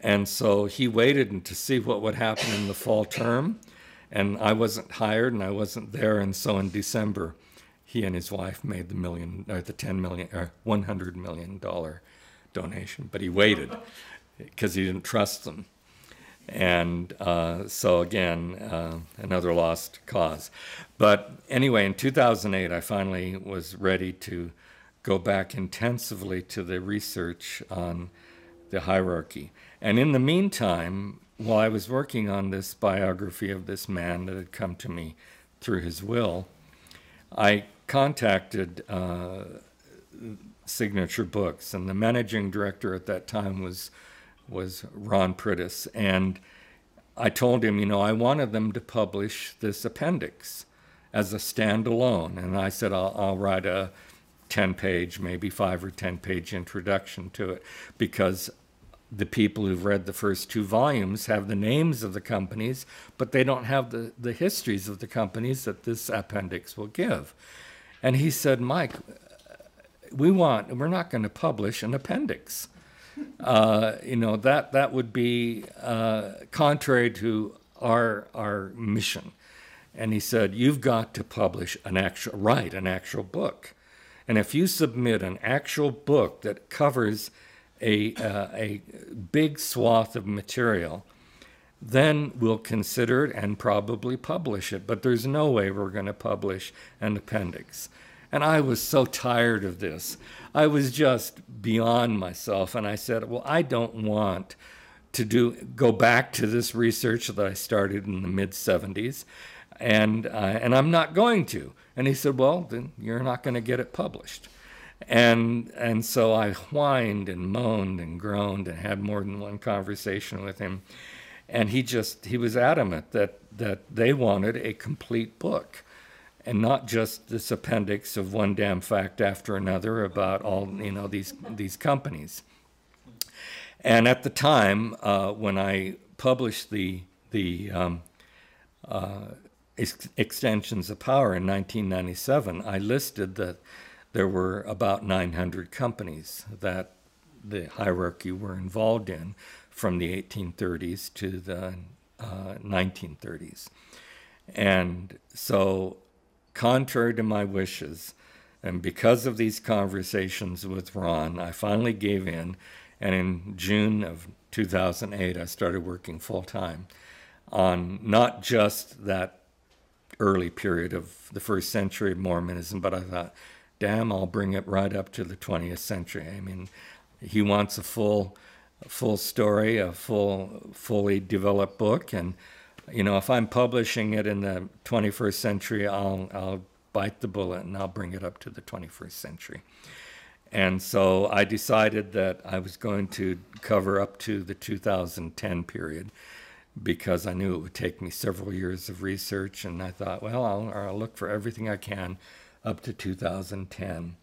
And so he waited to see what would happen in the fall term. And I wasn't hired and I wasn't there. And so in December, he and his wife made the million or the 10 million or 100 million dollar donation. But he waited because he didn't trust them. And uh, so again, uh, another lost cause. But anyway, in 2008, I finally was ready to go back intensively to the research on the hierarchy. And in the meantime, while I was working on this biography of this man that had come to me through his will, I contacted uh, Signature Books, and the managing director at that time was was Ron Priddis, and I told him, you know, I wanted them to publish this appendix as a standalone, and I said I'll, I'll write a 10 page, maybe five or 10 page introduction to it because the people who've read the first two volumes have the names of the companies, but they don't have the, the histories of the companies that this appendix will give. And he said, Mike, we want, we're not going to publish an appendix. Uh, you know, that, that would be uh, contrary to our, our mission. And he said, you've got to publish an actual, write an actual book. And if you submit an actual book that covers a, uh, a big swath of material, then we'll consider it and probably publish it. But there's no way we're going to publish an appendix. And I was so tired of this. I was just beyond myself. And I said, Well, I don't want to do go back to this research that I started in the mid 70s. And, uh, and I'm not going to. And he said, Well, then you're not going to get it published. And, and so I whined and moaned and groaned and had more than one conversation with him. And he just, he was adamant that, that they wanted a complete book and not just this appendix of one damn fact after another about all, you know, these, these companies. And at the time, uh, when I published the, the um, uh, ex- extensions of power in 1997, I listed that there were about 900 companies that the hierarchy were involved in from the 1830s to the uh, 1930s. And so, contrary to my wishes, and because of these conversations with Ron, I finally gave in. And in June of 2008, I started working full time on not just that early period of the first century of Mormonism, but I thought, damn, I'll bring it right up to the 20th century. I mean, he wants a full, full story, a full, fully developed book, and you know, if I'm publishing it in the 21st century, I'll, I'll bite the bullet and I'll bring it up to the 21st century. And so I decided that I was going to cover up to the 2010 period because I knew it would take me several years of research. And I thought, well, I'll, I'll look for everything I can up to 2010.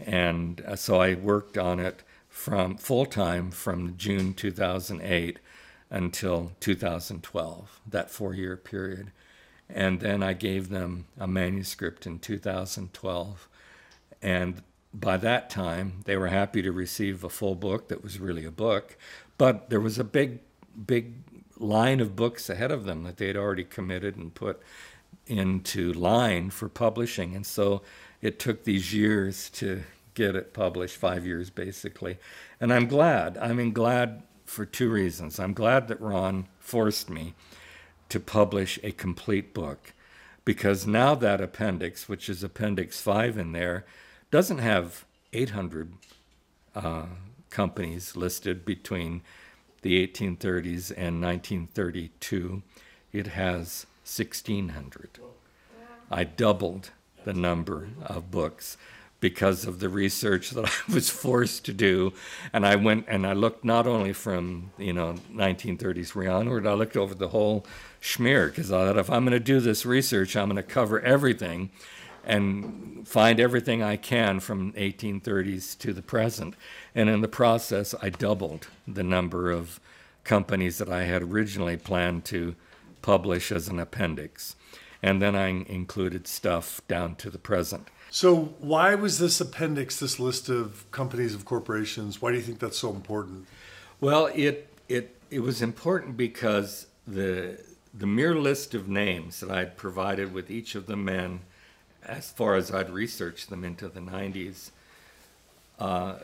And uh, so I worked on it from full time from June 2008 until 2012, that four year period. And then I gave them a manuscript in 2012. And by that time, they were happy to receive a full book that was really a book, but there was a big, big line of books ahead of them that they had already committed and put into line for publishing. And so it took these years to get it published, five years basically. And I'm glad. I mean, glad for two reasons. I'm glad that Ron forced me to publish a complete book because now that appendix, which is Appendix 5 in there, doesn't have 800 uh, companies listed between the 1830s and 1932. It has 1,600. I doubled the number of books because of the research that I was forced to do. And I went and I looked not only from, you know, 1933 onward, I looked over the whole schmear because I thought if I'm going to do this research, I'm going to cover everything and find everything I can from 1830s to the present. And in the process, I doubled the number of companies that I had originally planned to publish as an appendix. And then I included stuff down to the present. So, why was this appendix, this list of companies of corporations, why do you think that's so important? Well, it it it was important because the the mere list of names that I'd provided with each of the men, as far as I'd researched them into the 90s, uh,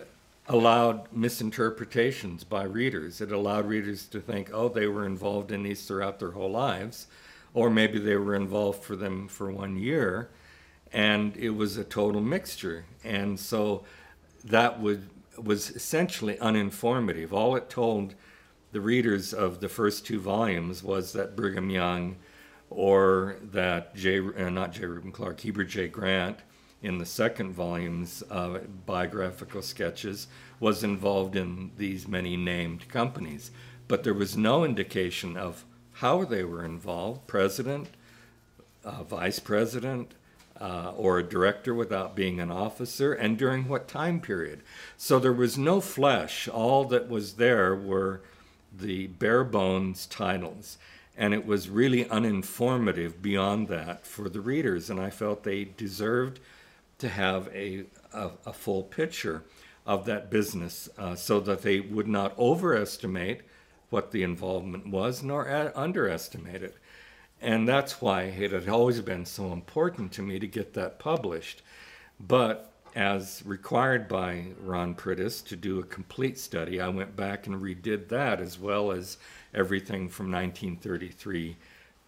allowed misinterpretations by readers. It allowed readers to think, oh, they were involved in these throughout their whole lives, or maybe they were involved for them for one year and it was a total mixture. And so that would, was essentially uninformative. All it told the readers of the first two volumes was that Brigham Young or that J, uh, not J. Reuben Clark, Heber J. Grant in the second volume's uh, biographical sketches was involved in these many named companies. But there was no indication of how they were involved president, uh, vice president, uh, or a director without being an officer, and during what time period. So there was no flesh. All that was there were the bare bones titles. And it was really uninformative beyond that for the readers. And I felt they deserved to have a, a, a full picture of that business uh, so that they would not overestimate what the involvement was nor underestimate it. And that's why it had always been so important to me to get that published. But as required by Ron Priddis to do a complete study, I went back and redid that as well as everything from 1933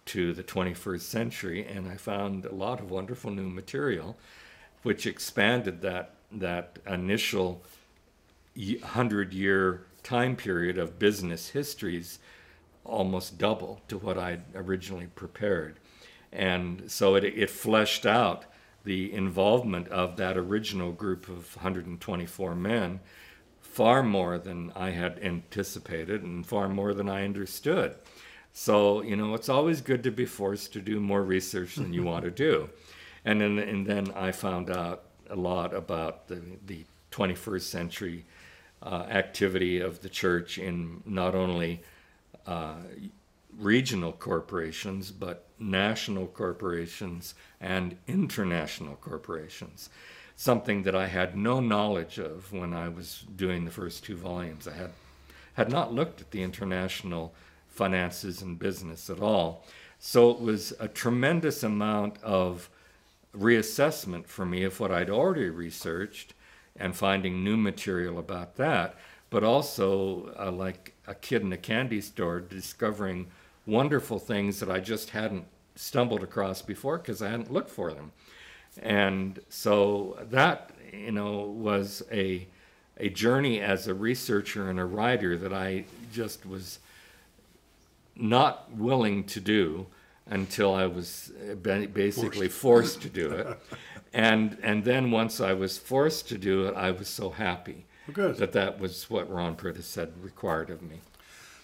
to the 21st century, and I found a lot of wonderful new material, which expanded that that initial hundred year time period of business histories almost double to what I'd originally prepared. And so it, it fleshed out the involvement of that original group of 124 men far more than I had anticipated and far more than I understood. So, you know, it's always good to be forced to do more research than you want to do. And then, and then I found out a lot about the, the 21st century uh, activity of the church in not only uh, regional corporations, but national corporations and international corporations. Something that I had no knowledge of when I was doing the first two volumes. I had had not looked at the international finances and business at all. So it was a tremendous amount of reassessment for me of what I'd already researched and finding new material about that, but also uh, like a kid in a candy store discovering wonderful things that I just hadn't stumbled across before because I hadn't looked for them. And so that, you know, was a a journey as a researcher and a writer that I just was not willing to do until I was uh, basically forced, forced to do it. and and then once I was forced to do it, I was so happy Good. that that was what Ron Priddis said required of me.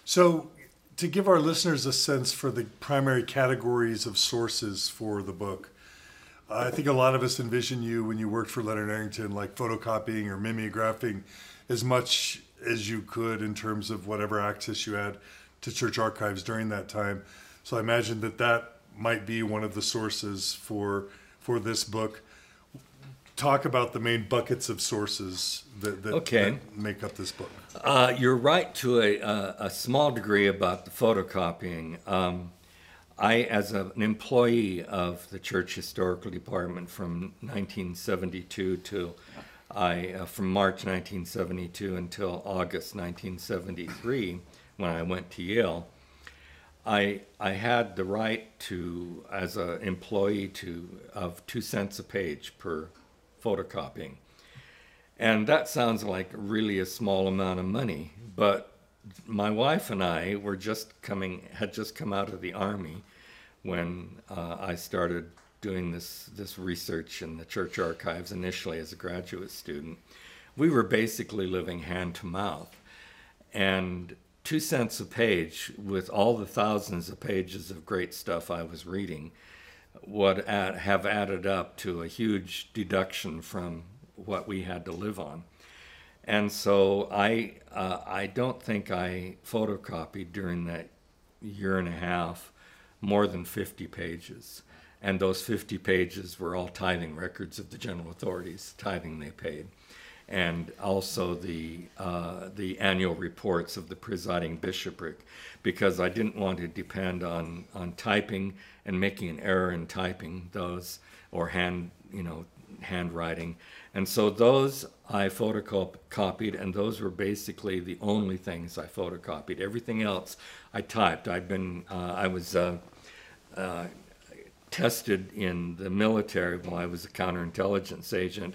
So, to give our listeners a sense for the primary categories of sources for the book, I think a lot of us envision you when you worked for Leonard Arrington, like photocopying or mimeographing as much as you could in terms of whatever access you had to church archives during that time. So I imagine that that might be one of the sources for for this book talk about the main buckets of sources that, that, Okay. that make up this book. Uh, you're right to a, a, a small degree about the photocopying. Um, I, as a, an employee of the church historical department from 1972 to I, uh, from March 1972 until August 1973, when I went to Yale, I I had the right to, as an employee, to of two cents a page per photocopying. And that sounds like really a small amount of money, but my wife and I were just coming, had just come out of the army when uh, I started doing this, this research in the church archives initially as a graduate student. We were basically living hand to mouth. And two cents a page, with all the thousands of pages of great stuff I was reading, would add, have added up to a huge deduction from what we had to live on. And so I, uh, I don't think I photocopied during that year and a half more than 50 pages. And those 50 pages were all tithing records of the general authorities, tithing they paid. And also the, uh, the annual reports of the presiding bishopric, because I didn't want to depend on, on typing and making an error in typing those or hand, you know, handwriting. And so those I photocopied, and those were basically the only things I photocopied. Everything else I typed. I'd been, uh, I was uh, uh, tested in the military while I was a counterintelligence agent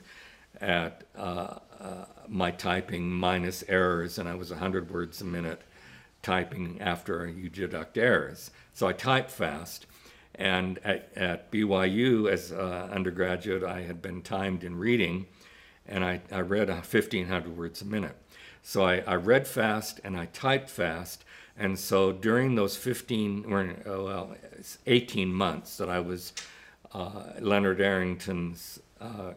at uh, uh, my typing minus errors, and I was 100 words a minute typing after you deduct errors. So I typed fast. And at, at BYU, as uh, undergraduate, I had been timed in reading, and I, I read 1,500 words a minute. So I, I read fast and I typed fast. And so during those 15, or oh, well, 18 months that I was uh, Leonard Arrington's, uh,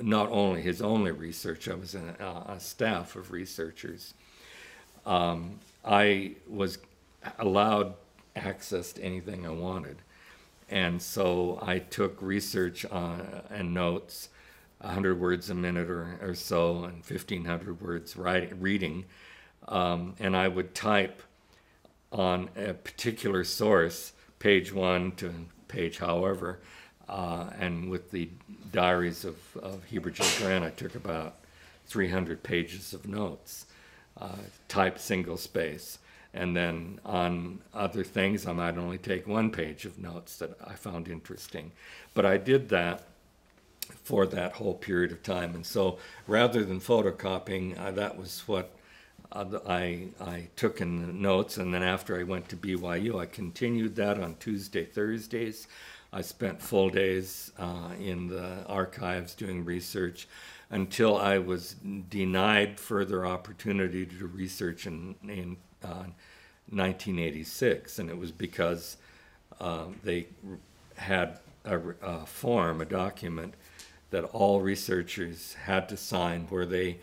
not only his only research, I was in a, a staff of researchers. Um, I was allowed access to anything I wanted. And so I took research uh, and notes, 100 words a minute or, or so, and 1,500 words writing, reading. Um, and I would type on a particular source, page one to page however. Uh, and with the diaries of, of Heber J. Grant, I took about 300 pages of notes, uh, type single space. And then on other things, I might only take one page of notes that I found interesting. But I did that for that whole period of time. And so rather than photocopying, uh, that was what uh, I, I took in the notes. And then after I went to BYU, I continued that on Tuesday, Thursdays. I spent full days uh, in the archives doing research until I was denied further opportunity to do research in, in uh, 1986, and it was because uh, they had a, a, form, a document that all researchers had to sign where they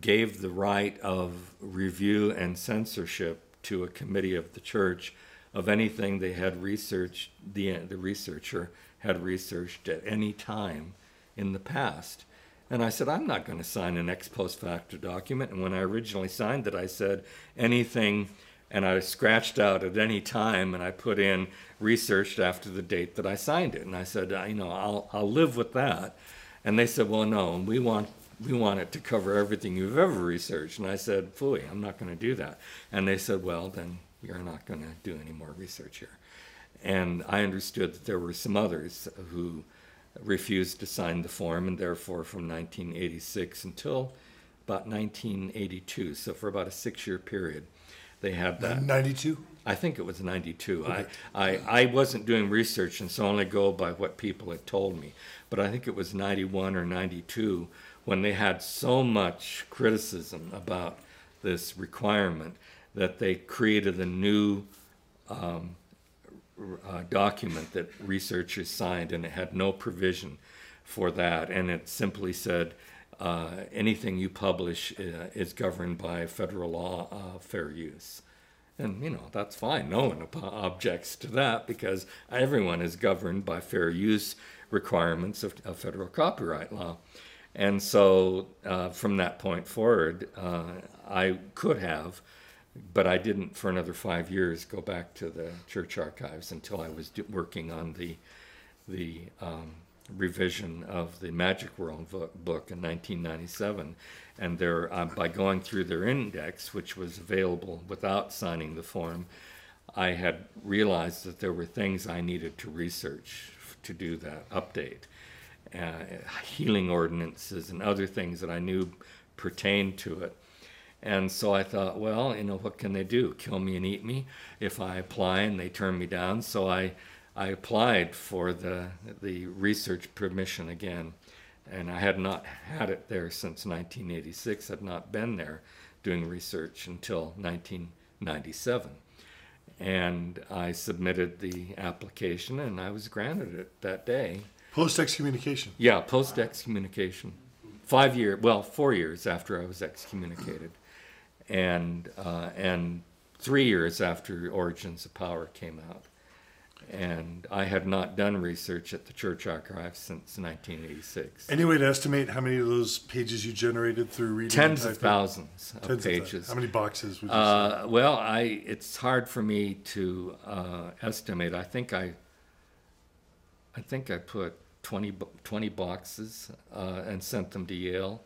gave the right of review and censorship to a committee of the church of anything they had researched, the, the researcher had researched at any time in the past. And I said, I'm not going to sign an ex post facto document. And when I originally signed it, I said, anything, and I scratched out at any time and I put in researched after the date that I signed it. And I said, you know, I'll, I'll live with that. And they said, well, no, we want, we want it to cover everything you've ever researched. And I said, phooey, I'm not going to do that. And they said, well, then you're not going to do any more research here. And I understood that there were some others who refused to sign the form, and therefore from 1986 until about 1982, so for about a six-year period, they had that. 92? I think it was 92. Okay. I, I, I wasn't doing research, and so I only go by what people had told me. But I think it was 91 or 92 when they had so much criticism about this requirement that they created a new um, uh, document that researchers signed, and it had no provision for that. And it simply said uh, anything you publish uh, is governed by federal law of fair use. And, you know, that's fine. No one objects to that because everyone is governed by fair use requirements of, of federal copyright law. And so uh, from that point forward, uh, I could have, but I didn't for another five years go back to the church archives until I was working on the, the um, revision of the Magic World book in 1997. And there, uh, by going through their index, which was available without signing the form, I had realized that there were things I needed to research to do that update. Uh, healing ordinances and other things that I knew pertained to it. And so I thought, well, you know, what can they do? Kill me and eat me if I apply and they turn me down. So I, I applied for the, the research permission again. And I had not had it there since 1986, had not been there doing research until 1997. And I submitted the application and I was granted it that day. Post excommunication? Yeah, post excommunication. Five years, well, four years after I was excommunicated and uh, and three years after Origins of Power came out. And I had not done research at the Church Archives since 1986. Any way to estimate how many of those pages you generated through reading? Tens of thousands of Tens pages. Of how many boxes? Would you uh, well, I it's hard for me to uh, estimate. I think I. I think I put 20, 20 boxes uh, and sent them to Yale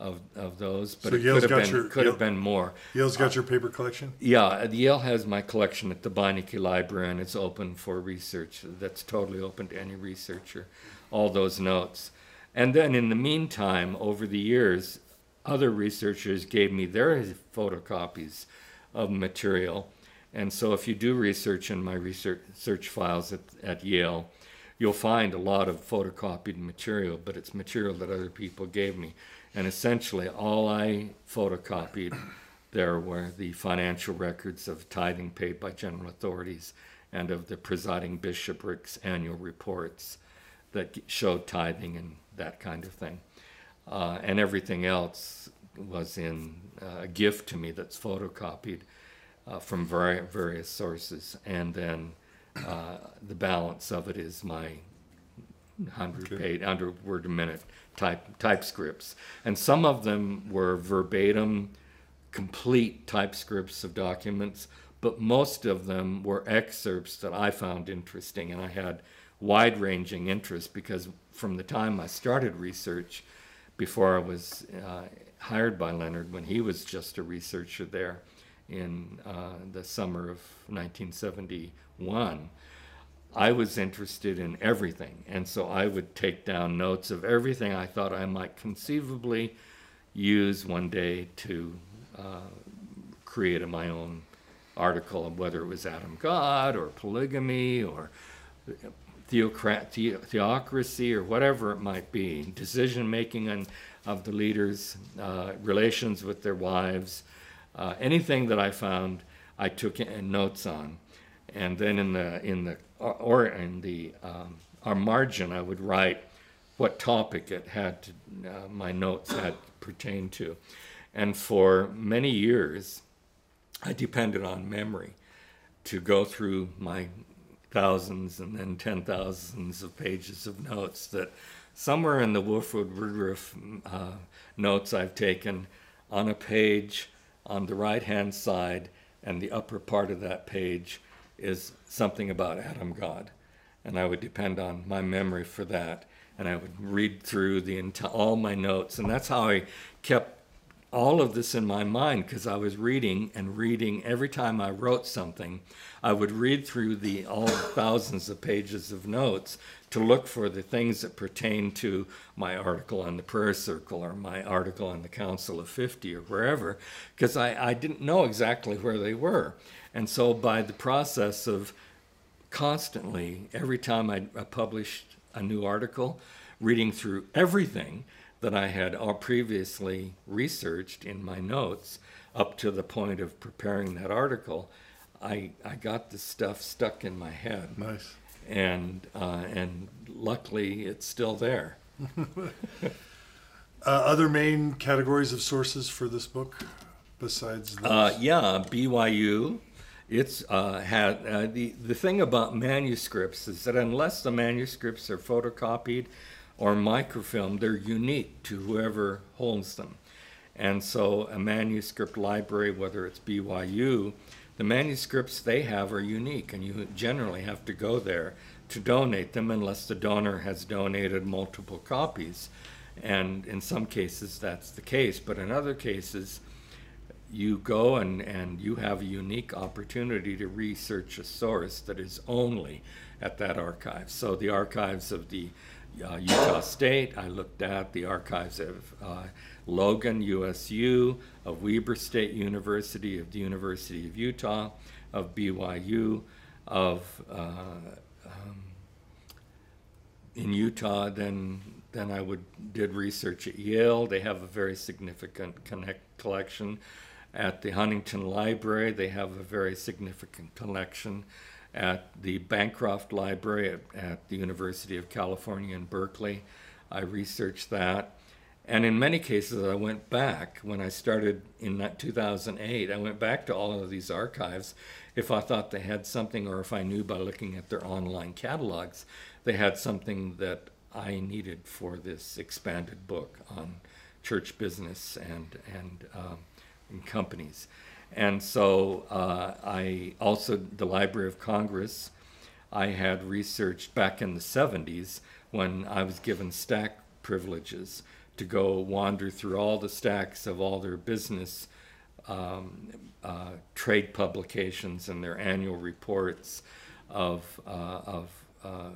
of, of those, but So it Yale's could have been your- could Yale- have been more. Yale's got your paper collection? Yeah, uh, Yale has my collection at the Beinecke Library, and it's open for research. That's totally open to any researcher. All those notes, and then in the meantime, over the years, other researchers gave me their photocopies of material, and so if you do research in my research search files at, at Yale, you'll find a lot of photocopied material, but it's material that other people gave me. And essentially, all I photocopied there were the financial records of tithing paid by general authorities and of the presiding bishoprics' annual reports that showed tithing and that kind of thing. Uh, and everything else was in uh, a gift to me that's photocopied uh, from vari- various sources. And then uh, the balance of it is my 100 Okay. page, 100 word a minute type typescripts. And some of them were verbatim, complete typescripts of documents, but most of them were excerpts that I found interesting. And I had wide ranging interest because from the time I started research, before I was uh, hired by Leonard, when he was just a researcher there in uh, the summer of 1971, I was interested in everything. And so I would take down notes of everything I thought I might conceivably use one day to uh, create a, my own article, whether it was Adam God or polygamy or the, theocracy or whatever it might be, decision making of the leaders, uh, relations with their wives, uh, anything that I found, I took notes on, and then in the in the or in the um, our margin, I would write what topic it had to, uh, my notes had pertained to, and for many years, I depended on memory to go through my thousands and then ten thousands of pages of notes that somewhere in the Wilford Woodruff uh, notes I've taken on a page on the right hand side and the upper part of that page is something about Adam God. And I would depend on my memory for that. And I would read through the all my notes. And that's how I kept all of this in my mind because I was reading and reading every time I wrote something. I would read through the all thousands of pages of notes to look for the things that pertain to my article on the prayer circle or my article on the Council of 50 or wherever because I, I didn't know exactly where they were. And so by the process of constantly, every time I, I published a new article, reading through everything that I had all previously researched in my notes up to the point of preparing that article, I, I got this stuff stuck in my head. Nice. And, uh, and luckily, it's still there. Uh, other main categories of sources for this book besides those? Uh, yeah, BYU, it's uh, had uh, the the thing about manuscripts is that unless the manuscripts are photocopied or microfilmed, they're unique to whoever holds them. And so, a manuscript library, whether it's BYU, the manuscripts they have are unique, and you generally have to go there to donate them unless the donor has donated multiple copies. And in some cases, that's the case, but in other cases, you go and, and you have a unique opportunity to research a source that is only at that archive. So the archives of the uh, Utah State, I looked at the archives of uh, Logan, USU, of Weber State University, of the University of Utah, of BYU, of uh, um, in Utah, then then I would did research at Yale. They have a very significant connect collection at the Huntington Library, they have a very significant collection. At the Bancroft Library at, at the University of California in Berkeley, I researched that. And in many cases, I went back when I started in 2008. I went back to all of these archives if I thought they had something, or if I knew by looking at their online catalogs, they had something that I needed for this expanded book on church business and and um, in companies. And so uh, I also, the Library of Congress, I had researched back in the 70s when I was given stack privileges to go wander through all the stacks of all their business um, uh, trade publications and their annual reports of, uh, of uh,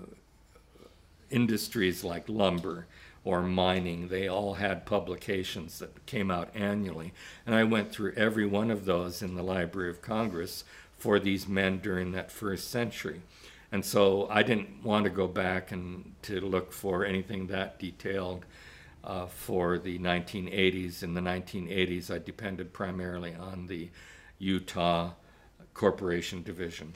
industries like lumber or mining. They all had publications that came out annually. And I went through every one of those in the Library of Congress for these men during that first century. And so I didn't want to go back and to look for anything that detailed uh, for the 1980s. In the 1980s, I depended primarily on the Utah Corporation Division.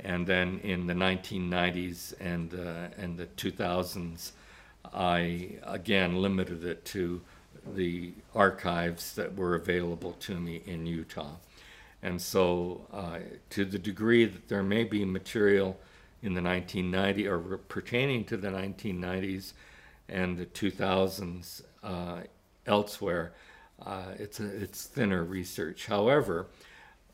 And then in the 1990s and, uh, and the 2000s, I again limited it to the archives that were available to me in Utah. And so, uh, to the degree that there may be material in the 1990s or pertaining to the 1990s and the 2000s uh, elsewhere, uh, it's, a, it's thinner research. However,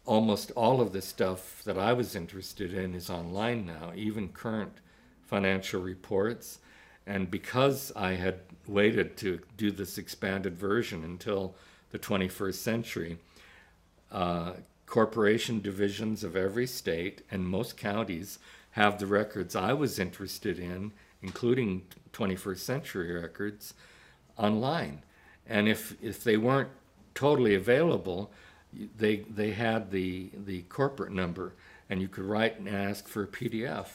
almost all of the stuff that I was interested in is online now, even current financial reports and because I had waited to do this expanded version until the 21st century, uh, corporation divisions of every state and most counties have the records I was interested in, including 21st century records, online. And if, if they weren't totally available, they, they had the, the corporate number, and you could write and ask for a PDF.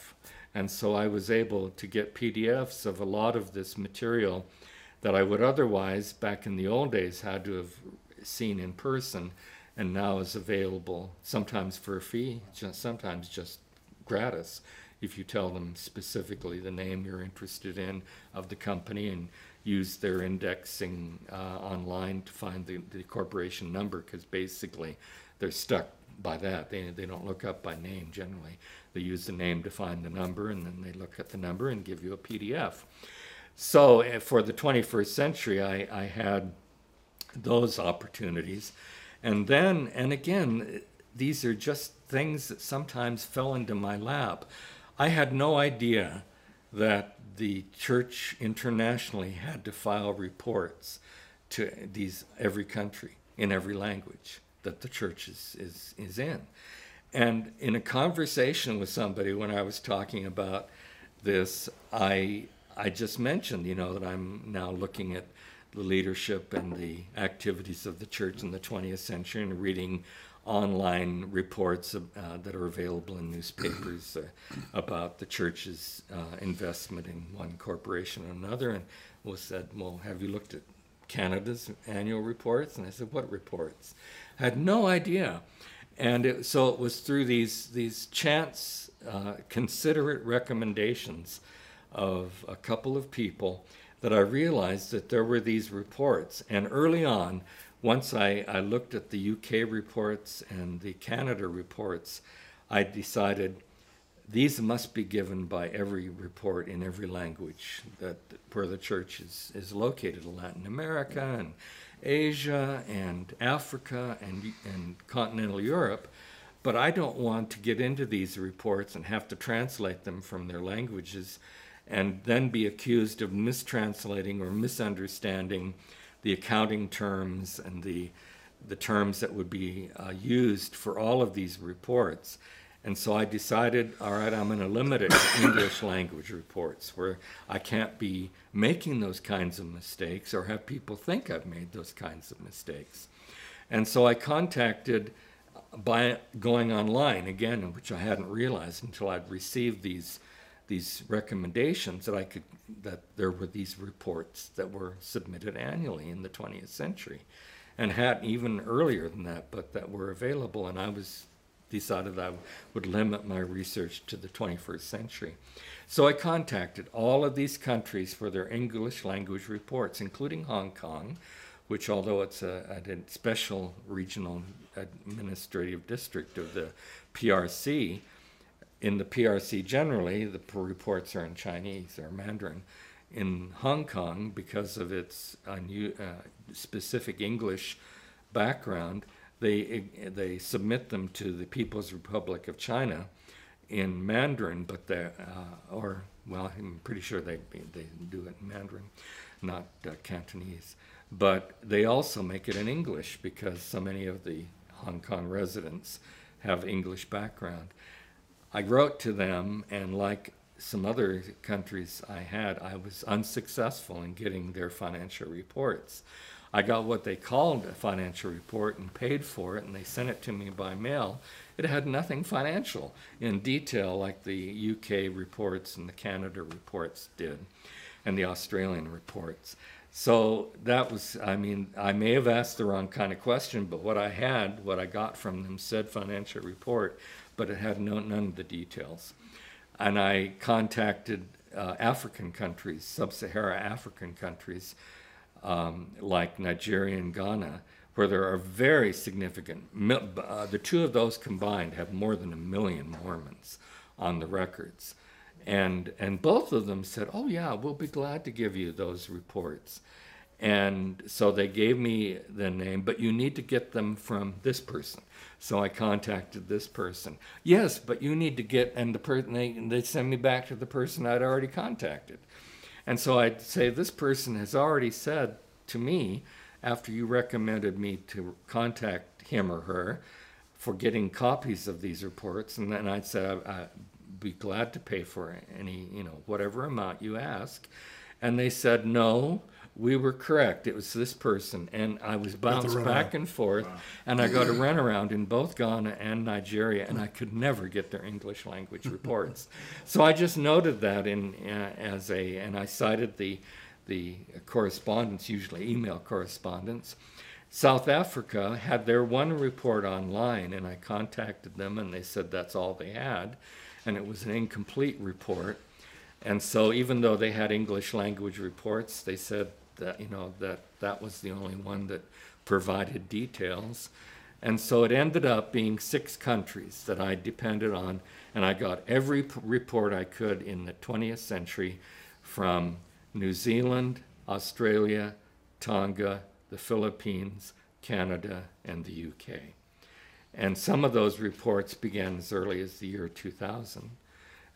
And so I was able to get PDFs of a lot of this material that I would otherwise, back in the old days, had to have seen in person and now is available sometimes for a fee, just, sometimes just gratis if you tell them specifically the name you're interested in of the company and use their indexing uh, online to find the, the corporation number because basically they're stuck by that. They, they don't look up by name generally. They use the name to find the number, and then they look at the number and give you a PDF. So eh, for the 21st century, I, I had those opportunities. And then, and again, these are just things that sometimes fell into my lap. I had no idea that the church internationally had to file reports to these every country in every language that the church is, is, is in. And in a conversation with somebody when I was talking about this, I I just mentioned, you know, that I'm now looking at the leadership and the activities of the church in the 20th century and reading online reports uh, that are available in newspapers uh, about the church's uh, investment in one corporation or another. And was said, well, have you looked at Canada's annual reports? And I said, what reports? I had no idea. And it, so it was through these, these chance, uh, considerate recommendations of a couple of people that I realized that there were these reports. And early on, once I, I looked at the UK reports and the Canada reports, I decided these must be given by every report in every language that where the church is, is located in Latin America and Asia and Africa and, and continental Europe. But I don't want to get into these reports and have to translate them from their languages and then be accused of mistranslating or misunderstanding the accounting terms and the, the terms that would be uh, used for all of these reports. And so I decided, all right, I'm going to limit it to English language reports where I can't be making those kinds of mistakes or have people think I've made those kinds of mistakes. And so I contacted by going online again, which I hadn't realized until I'd received these these recommendations that I could that there were these reports that were submitted annually in the 20th century, and had even earlier than that, but that were available. And I was decided I would limit my research to the 21st century. So I contacted all of these countries for their English language reports, including Hong Kong, which, although it's a, a special regional administrative district of the PRC, in the PRC generally, the reports are in Chinese or Mandarin. In Hong Kong, because of its uh, specific English background, they, they submit them to the People's Republic of China in Mandarin, but they, uh, or, well, I'm pretty sure they, they do it in Mandarin, not uh, Cantonese. But they also make it in English because so many of the Hong Kong residents have English background. I wrote to them, and like some other countries I had, I was unsuccessful in getting their financial reports. I got what they called a financial report and paid for it, and they sent it to me by mail. It had nothing financial in detail like the UK reports and the Canada reports did, and the Australian reports. So that was, I mean, I may have asked the wrong kind of question, but what I had, what I got from them said financial report, but it had no, none of the details. And I contacted uh, African countries, sub Saharan African countries, um, like Nigeria and Ghana, where there are very significant, uh, the two of those combined have more than a million Mormons on the records. And, and both of them said, Oh, yeah, we'll be glad to give you those reports. And so they gave me the name, but you need to get them from this person. So I contacted this person. Yes, but you need to get, and the person they they send me back to the person I'd already contacted. And so I'd say this person has already said to me, after you recommended me to contact him or her for getting copies of these reports, and then I'd say I'd be glad to pay for any, you know, whatever amount you ask. And they said no we were correct. It was this person, and I was bounced back and forth, wow. and I got a runaround in both Ghana and Nigeria, and I could never get their English language reports. so I just noted that in uh, as a, and I cited the the correspondence, usually email correspondence. South Africa had their one report online, and I contacted them, and they said that's all they had, and it was an incomplete report. And so, even though they had English language reports, they said that you know that that was the only one that provided details. And so it ended up being six countries that i depended on and i got every p- report i could in the 20th century from new zealand australia tonga the philippines canada and the uk and some of those reports began as early as the year 2000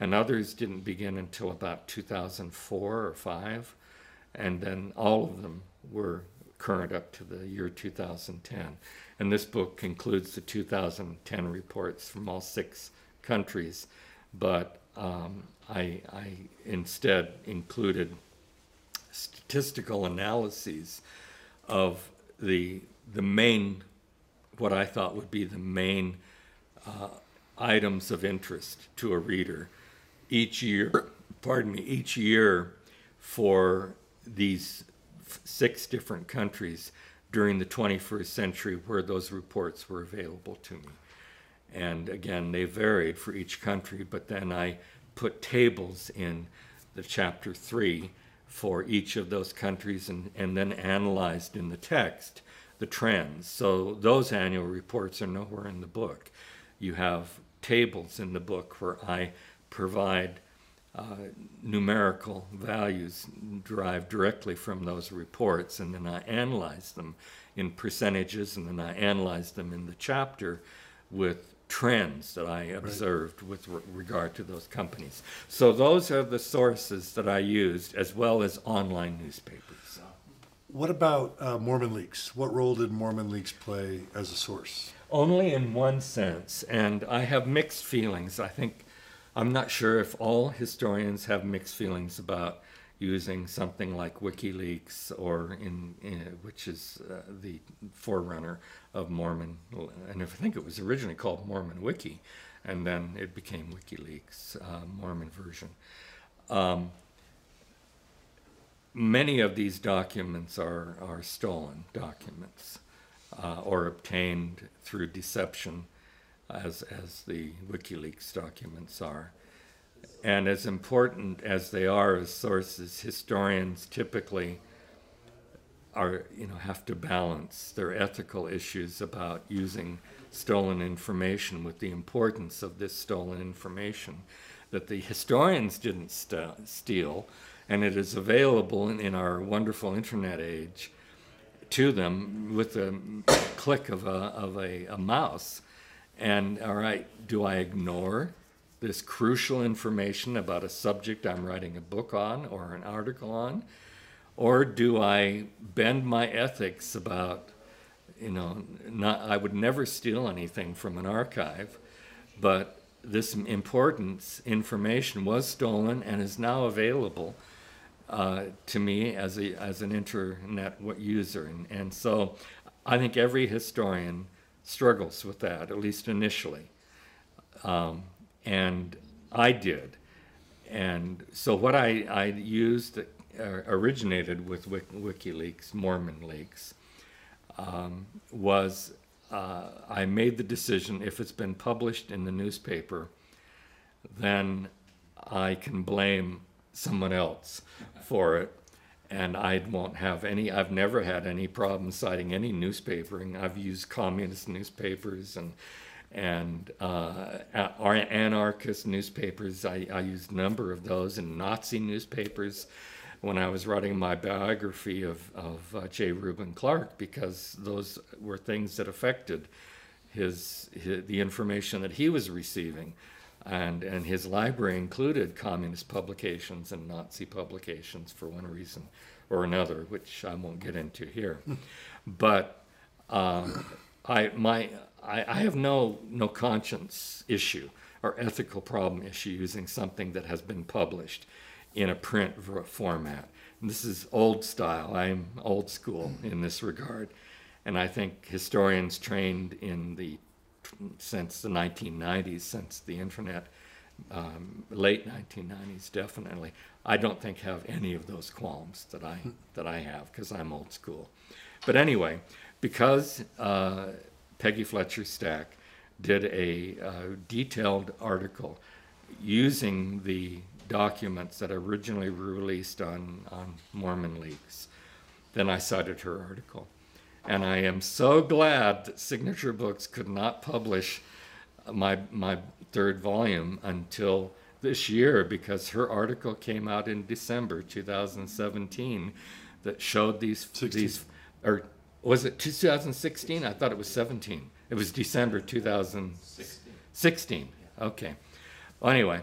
and others didn't begin until about 2004 or 5 and then all of them were current up to the year 2010. And this book concludes the 2010 reports from all six countries, but um, I, I, instead included statistical analyses of the, the main, what I thought would be the main uh, items of interest to a reader each year, pardon me, each year for these six different countries during the 21st century where those reports were available to me. And again, they varied for each country, but then I put tables in the chapter three for each of those countries and, and then analyzed in the text the trends. So those annual reports are nowhere in the book. You have tables in the book where I provide uh, numerical values derived directly from those reports, and then I analyze them in percentages, and then I analyze them in the chapter with trends that I observed right. with re- regard to those companies. So those are the sources that I used, as well as online newspapers. What about uh, Mormon Leaks? What role did Mormon Leaks play as a source? Only in one sense, and I have mixed feelings. I think I'm not sure if all historians have mixed feelings about using something like WikiLeaks or in, in which is uh, the forerunner of Mormon, and I think it was originally called Mormon Wiki, and then it became WikiLeaks uh, Mormon version. Um, many of these documents are, are stolen documents uh, or obtained through deception, as, as the WikiLeaks documents are. And as important as they are as sources, historians typically are, you know, have to balance their ethical issues about using stolen information with the importance of this stolen information that the historians didn't st- steal, and it is available in, in our wonderful internet age to them with a click of a, of a, a mouse. And all right, do I ignore this crucial information about a subject I'm writing a book on or an article on? Or do I bend my ethics about, you know, not, I would never steal anything from an archive, but this important information was stolen and is now available uh, to me as a as an internet user, and, and so I think every historian struggles with that at least initially, um, and I did, and so what I I used uh, originated with WikiLeaks, Mormon Leaks, um, was uh, I made the decision if it's been published in the newspaper, then I can blame someone else for it. And I won't have any, I've never had any problem citing any newspapering. I've used communist newspapers and and uh, anarchist newspapers. I, I used a number of those and Nazi newspapers when I was writing my biography of, of uh, J. Reuben Clark because those were things that affected his, his, the information that he was receiving and, and his library included communist publications and Nazi publications for one reason or another, which I won't get into here. but um, I, my, I, I have no, no conscience issue or ethical problem issue using something that has been published in a print format. And this is old style. I'm old school in this regard. And I think historians trained in the since the 1990s, since the internet, um, late 1990s, definitely. I don't think have any of those qualms that I that I have because I'm old school. But anyway, because uh, Peggy Fletcher Stack did a uh, detailed article using the documents that originally were released on, on Mormon Leaks, then I cited her article. And I am so glad that Signature Books could not publish my, my third volume until this year because her article came out in December 2017 that showed these, 16. these or was it 2016? I thought it was 17. It was December 2016. 16. Okay. Well, anyway,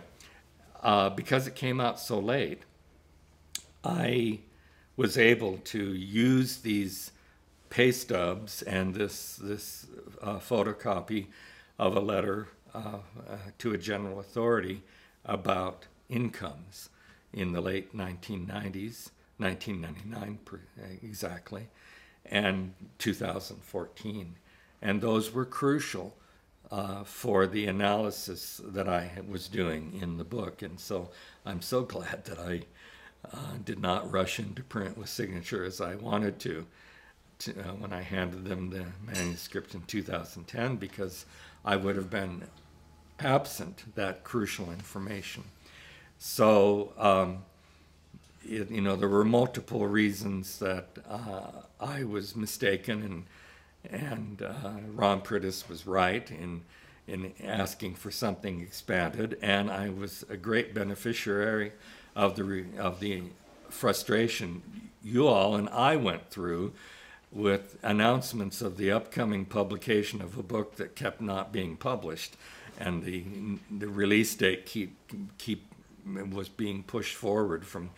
uh, because it came out so late, I was able to use these pay stubs and this this uh, photocopy of a letter uh, uh, to a general authority about incomes in the late 1990s, 1999 exactly, and 2014, and those were crucial. Uh, for the analysis that I was doing in the book. And so I'm so glad that I uh, did not rush into print with signature as I wanted to to, uh, when I handed them the manuscript in 2010 because I would have been absent that crucial information. So, um, it, you know, there were multiple reasons that uh, I was mistaken, and And uh, Ron Priddis was right in, in asking for something expanded, and I was a great beneficiary of the, of the frustration you all and I went through with announcements of the upcoming publication of a book that kept not being published, and the the release date keep keep was being pushed forward from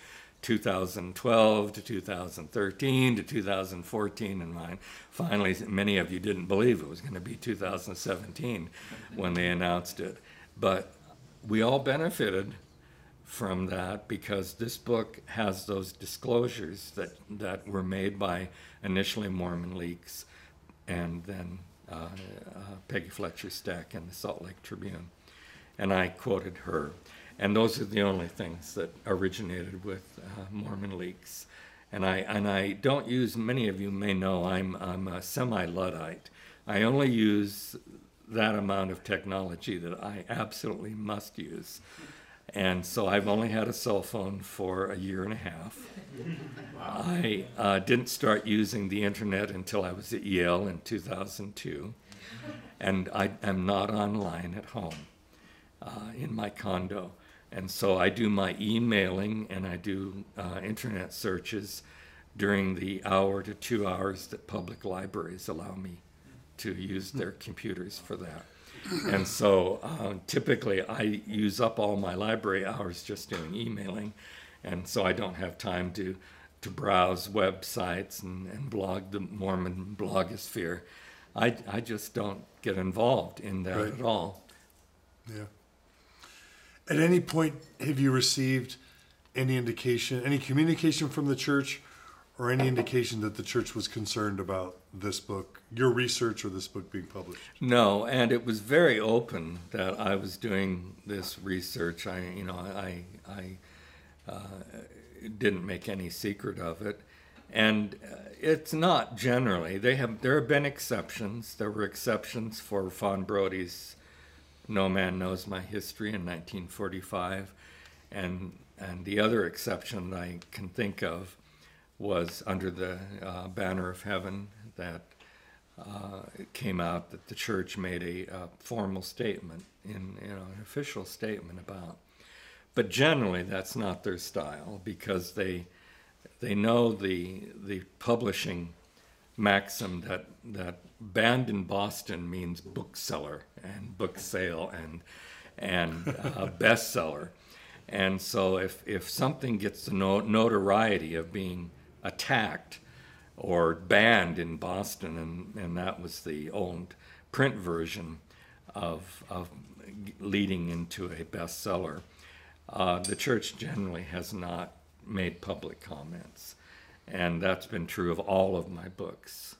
2012 to 2013 to 2014 and mine finally many of you didn't believe it was going to be 2017 when they announced it. But we all benefited from that because this book has those disclosures that, that were made by initially Mormon Leaks and then uh, uh, Peggy Fletcher Stack in the Salt Lake Tribune. And I quoted her. And those are the only things that originated with uh, Mormon Leaks. And I, and I don't use, many of you may know, I'm, I'm a semi Luddite. I only use that amount of technology that I absolutely must use. And so I've only had a cell phone for a year and a half. Wow. I uh, didn't start using the internet until I was at Yale in 2002. And I am not online at home uh, in my condo. And so I do my emailing and I do uh, internet searches during the hour to two hours that public libraries allow me to use their computers for that and so uh, typically I use up all my library hours just doing emailing, and so I don't have time to to browse websites and, and blog the Mormon blogosphere. I, I just don't get involved in that right. at all. Yeah. At any point, have you received any indication, any communication from the church or any indication that the church was concerned about this book, your research, or this book being published? No, and it was very open that I was doing this research. I, you know, I, I uh, didn't make any secret of it, and uh, it's not generally. They have there have been exceptions. There were exceptions for Fawn Brodie's "No Man Knows My History" in 1945, and and the other exception I can think of was under the uh, banner of heaven that uh, came out that the church made a, a formal statement in you know an official statement about. But generally, that's not their style because they they know the the publishing maxim that that banned in Boston means bookseller and book sale and and uh, bestseller. And so if if something gets the notoriety of being attacked or banned in Boston, and, and that was the old print version of, of leading into a bestseller. Uh, the church generally has not made public comments, and that's been true of all of my books.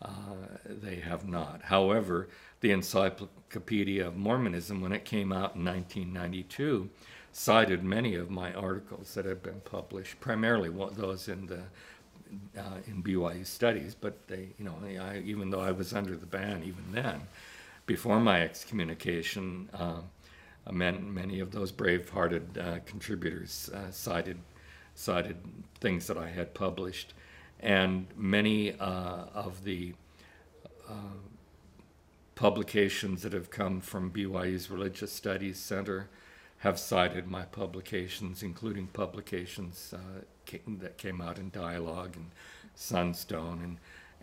Uh, they have not. However, the Encyclopedia of Mormonism, when it came out in 1992, cited many of my articles that had been published, primarily those in the uh, in BYU studies, but they, you know, I, even though I was under the ban even then, before my excommunication, uh, many, many of those brave-hearted uh, contributors uh, cited cited things that I had published, and many uh, of the uh, publications that have come from BYU's Religious Studies Center have cited my publications, including publications uh, that came out in Dialogue and Sunstone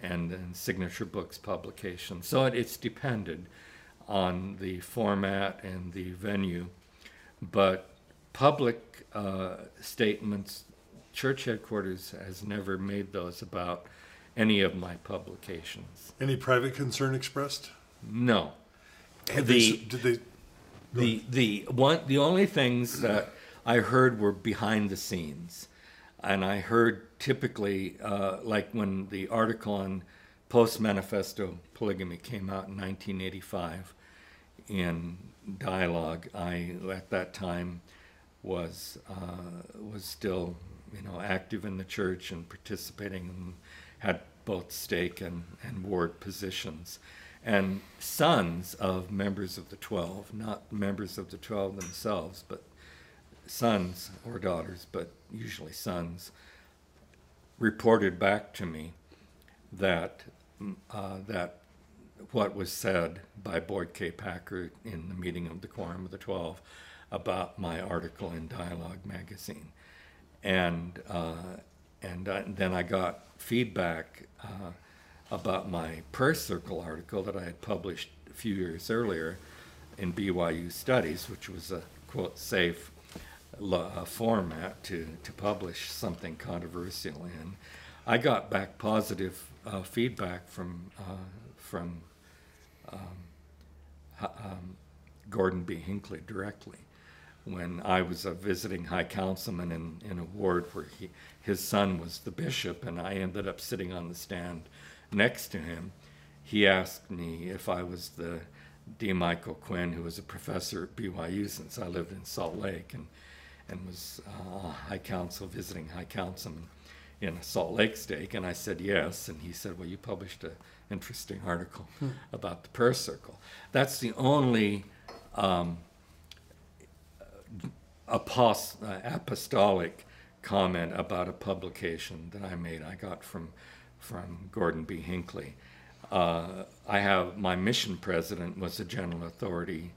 and, and, and Signature Books publications. So it, it's depended on the format and the venue, but public uh, statements, church headquarters has never made those about any of my publications. Any private concern expressed? No. the, they, did they the the one the only things that I heard were behind the scenes, and I heard typically uh, like when the article on post manifesto polygamy came out in 1985 in dialogue. I at that time was uh, was still you know active in the church and participating and had both stake and, and ward positions and sons of members of the Twelve, not members of the Twelve themselves, but sons or daughters, but usually sons, reported back to me that uh, that what was said by Boyd K. Packer in the meeting of the Quorum of the Twelve about my article in Dialogue magazine, and uh, and I, then I got feedback uh, about my Prayer Circle article that I had published a few years earlier in BYU Studies, which was a quote safe uh, format to, to publish something controversial in. I got back positive uh, feedback from uh, from um, um, Gordon B. Hinckley directly when I was a visiting high councilman in, in a ward where he, his son was the bishop, and I ended up sitting on the stand next to him. He asked me if I was the D. Michael Quinn, who was a professor at BYU since I lived in Salt Lake and, and was uh, high council, visiting high councilman in Salt Lake Stake. And I said yes. And he said, Well, you published an interesting article hmm. about the prayer circle. That's the only um, apost- uh, apostolic comment about a publication that I made. I got from, from Gordon B. Hinckley. Uh, I have my mission president was a general authority,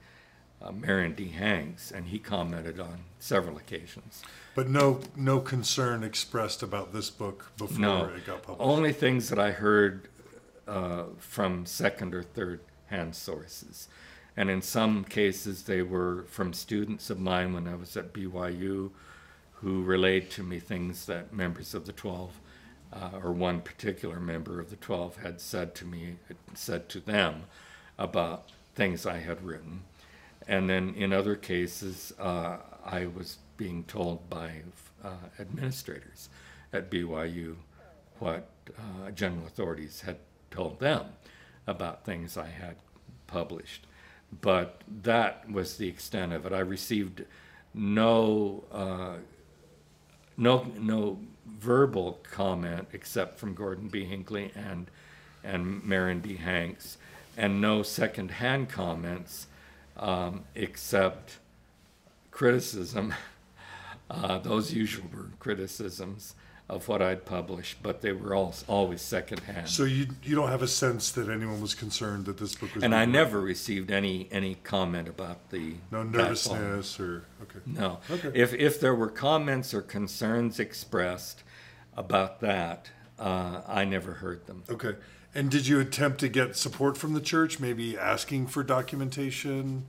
uh, Marion D. Hanks, and he commented on several occasions. But no, no concern expressed about this book before no, it got published. Only things that I heard uh, from second or third hand sources, and in some cases they were from students of mine when I was at BYU, who relayed to me things that members of the twelve uh, or one particular member of the 12 had said to me, said to them about things I had written. And then in other cases, uh, I was being told by uh, administrators at BYU what uh, general authorities had told them about things I had published. But that was the extent of it. I received no uh, no no verbal comment except from Gordon B. Hinckley and and Marion D. Hanks, and no second-hand comments um, except criticism. Uh, those usual criticisms of what I'd published, but they were all always secondhand. So you you don't have a sense that anyone was concerned that this book was. And I never received any any comment about the no nervousness or okay. No. Okay. If if there were comments or concerns expressed about that, uh, I never heard them. Okay. And did you attempt to get support from the church, maybe asking for documentation?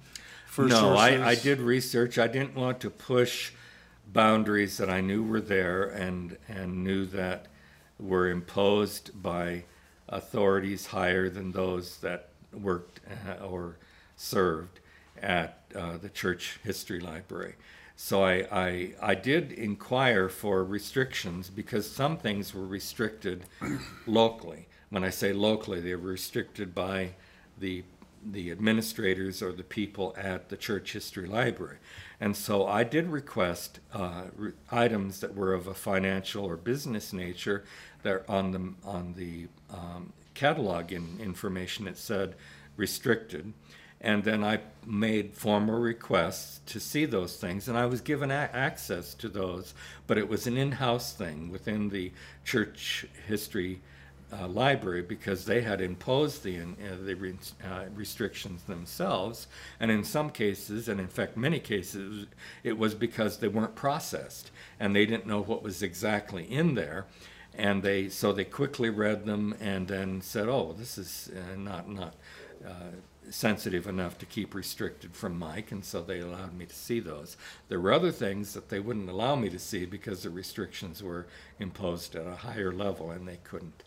For no, I, I did research. I didn't want to push boundaries that I knew were there and, and knew that were imposed by authorities higher than those that worked uh, or served at uh, the church history library. So I, I, I did inquire for restrictions because some things were restricted locally. When I say locally, they were restricted by the the administrators or the people at the church history library. And so I did request uh, re- items that were of a financial or business nature that on the, on the um, catalog in information it said restricted. And then I made formal requests to see those things, and I was given a- access to those, but it was an in house thing within the church history uh, library because they had imposed the, uh, the re- uh, restrictions themselves. And in some cases, and in fact, many cases, it was because they weren't processed and they didn't know what was exactly in there. And they so they quickly read them and then said, "Oh, this is uh, not not uh, sensitive enough to keep restricted from Mike, and so they allowed me to see those. There were other things that they wouldn't allow me to see because the restrictions were imposed at a higher level, and they couldn't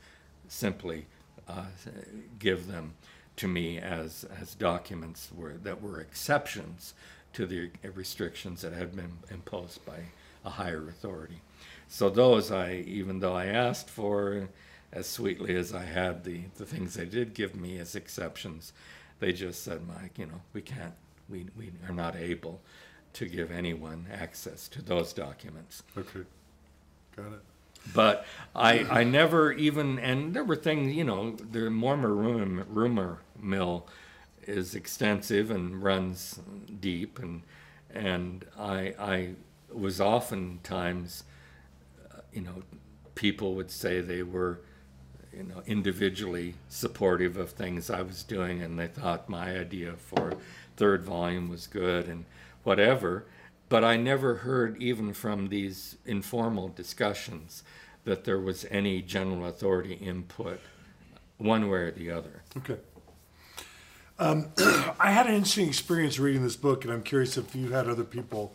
simply uh, give them to me as, as documents were, that were exceptions to the restrictions that had been imposed by a higher authority. So those I, even though I asked for as sweetly as I had the, the things they did give me as exceptions, they just said, Mike, you know, we can't, we, we are not able to give anyone access to those documents. Okay, got it. But I, I never even, and there were things, you know, the Mormon rumor, rumor mill is extensive and runs deep, and and I I was oftentimes, uh, you know, people would say they were you know, individually supportive of things I was doing, and they thought my idea for third volume was good and whatever. But I never heard, even from these informal discussions, that there was any general authority input one way or the other. Okay. Um, I had an interesting experience reading this book, and I'm curious if you had other people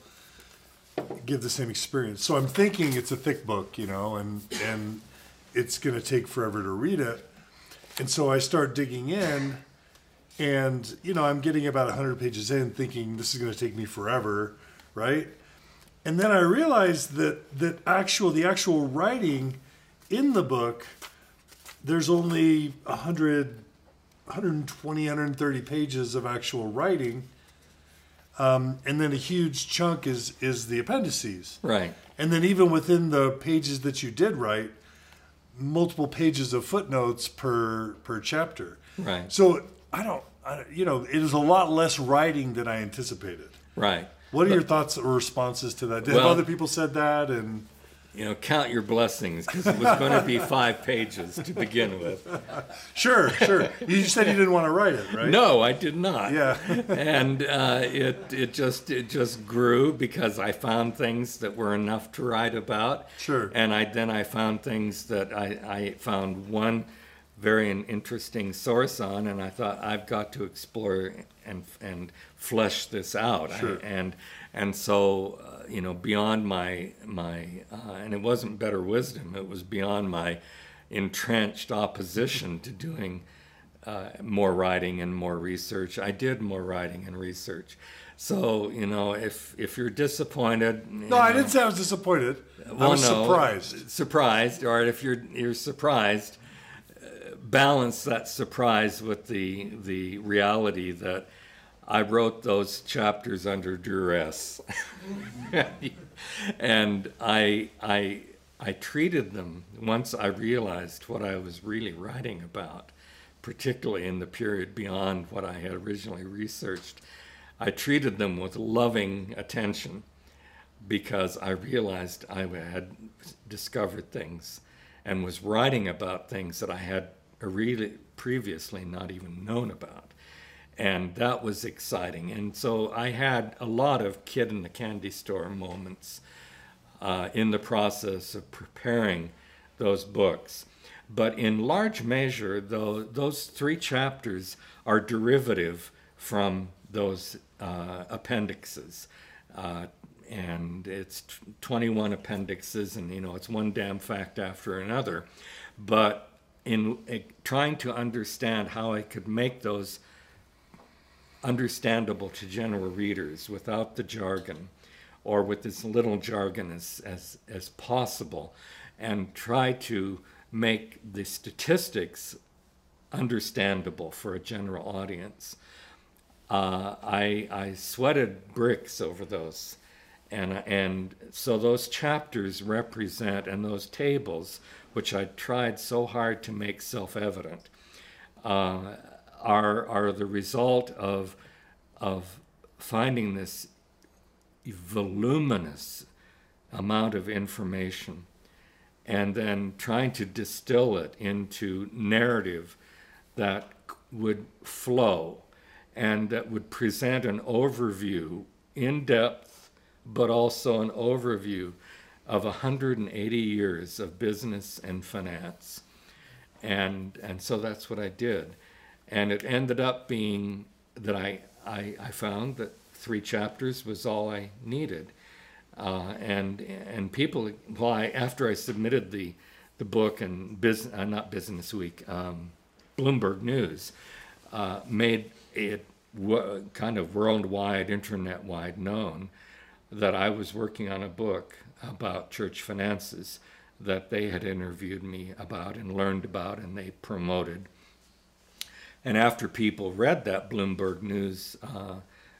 give the same experience. So I'm thinking it's a thick book, you know, and and it's going to take forever to read it. And so I start digging in, and you know, I'm getting about 100 pages in, thinking this is going to take me forever, right? And then I realized that that actual the actual writing in the book, there's only 100, 120, 130 pages of actual writing. Um, and then a huge chunk is is the appendices. Right. And then even within the pages that you did write, multiple pages of footnotes per per chapter. Right. So I don't, I, you know, it is a lot less writing than I anticipated. Right. What are your thoughts or responses to that? Did Well- other people said that? And You know, count your blessings because it was going to be five pages to begin with. sure, sure. You said you didn't want to write it, right? No, I did not. Yeah. and uh, it it just it just grew because I found things that were enough to write about. Sure. And I then I found things that I, I found one very interesting source on, and I thought I've got to explore and and flesh this out. I- and and so uh, you know beyond my my uh, and it wasn't better wisdom. It was beyond my entrenched opposition to doing uh, more writing and more research. I did more writing and research. So you know, if if you're disappointed, No, I didn't say I was disappointed. I was surprised. Surprised, or if you're you're surprised, uh, balance that surprise with the the reality that I wrote those chapters under duress, and I I I treated them once I realized what I was really writing about, particularly in the period beyond what I had originally researched. I treated them with loving attention because I realized I had discovered things and was writing about things that I had really previously not even known about. And that was exciting. And so I had a lot of kid in the candy store moments uh, in the process of preparing those books. But in large measure, though, those three chapters are derivative from those uh, appendixes. Uh, and it's t- 21 appendixes, and you know, it's one damn fact after another. But in uh, trying to understand how I could make those understandable to general readers without the jargon or with as little jargon as, as, as possible and try to make the statistics understandable for a general audience. Uh, I, I sweated bricks over those. And, and so those chapters represent, and those tables, which I tried so hard to make self evident, uh, are, are the result of, of finding this voluminous amount of information and then trying to distill it into narrative that would flow and that would present an overview in depth, but also an overview of 180 years of business and finance. And, and so that's what I did. And it ended up being that I, I, I found that three chapters was all I needed. Uh, and and people, I, after I submitted the the book and business, uh, not Business Week, um, Bloomberg News, uh, made it w- kind of worldwide, internet wide known that I was working on a book about church finances that they had interviewed me about and learned about and they promoted. And after people read that Bloomberg News uh,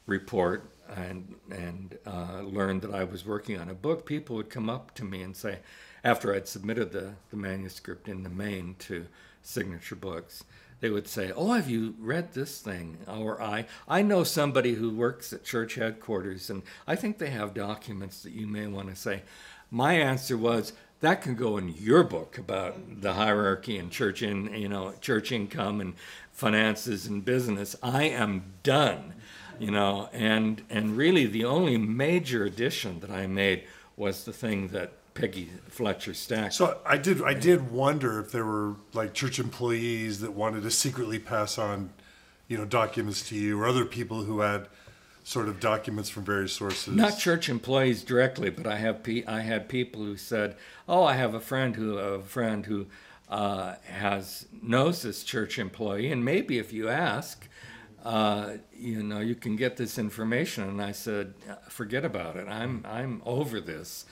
report and and uh, learned that I was working on a book, people would come up to me and say, after I'd submitted the, the manuscript in the main to Signature Books, they would say, "Oh, have you read this thing?" Or I I know somebody who works at church headquarters, and I think they have documents that you may want to say. my answer was that can go in your book about the hierarchy and church in you know church income and finances and business. I am done, you know, and and really the only major addition that I made was the thing that Peggy Fletcher Stack. So I did I did wonder if there were like church employees that wanted to secretly pass on, you know, documents to you or other people who had sort of documents from various sources. Not church employees directly, but I have pe- I had people who said, "Oh, I have a friend who a friend who uh, has knows this church employee, and maybe if you ask, uh, you know, you can get this information." And I said, "Forget about it. I'm I'm over this."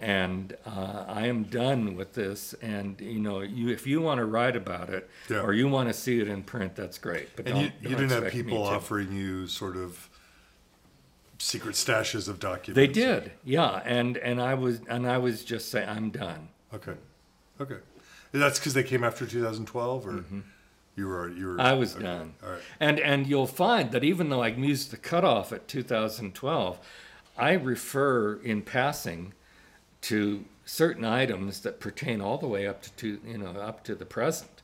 and uh, I am done with this. And you know, you if you want to write about it Yeah. or you want to see it in print, that's great. But and you, don't- you don't didn't have people offering you sort of secret stashes of documents. They did, yeah. And and I was and I was just saying, I'm done. Okay. Okay. That's because they came after 2012, or you were you were. Mm-hmm. I was okay. done. All right. And and you'll find that even though I used the cutoff at 2012, I refer in passing to certain items that pertain all the way up to, to you know up to the present,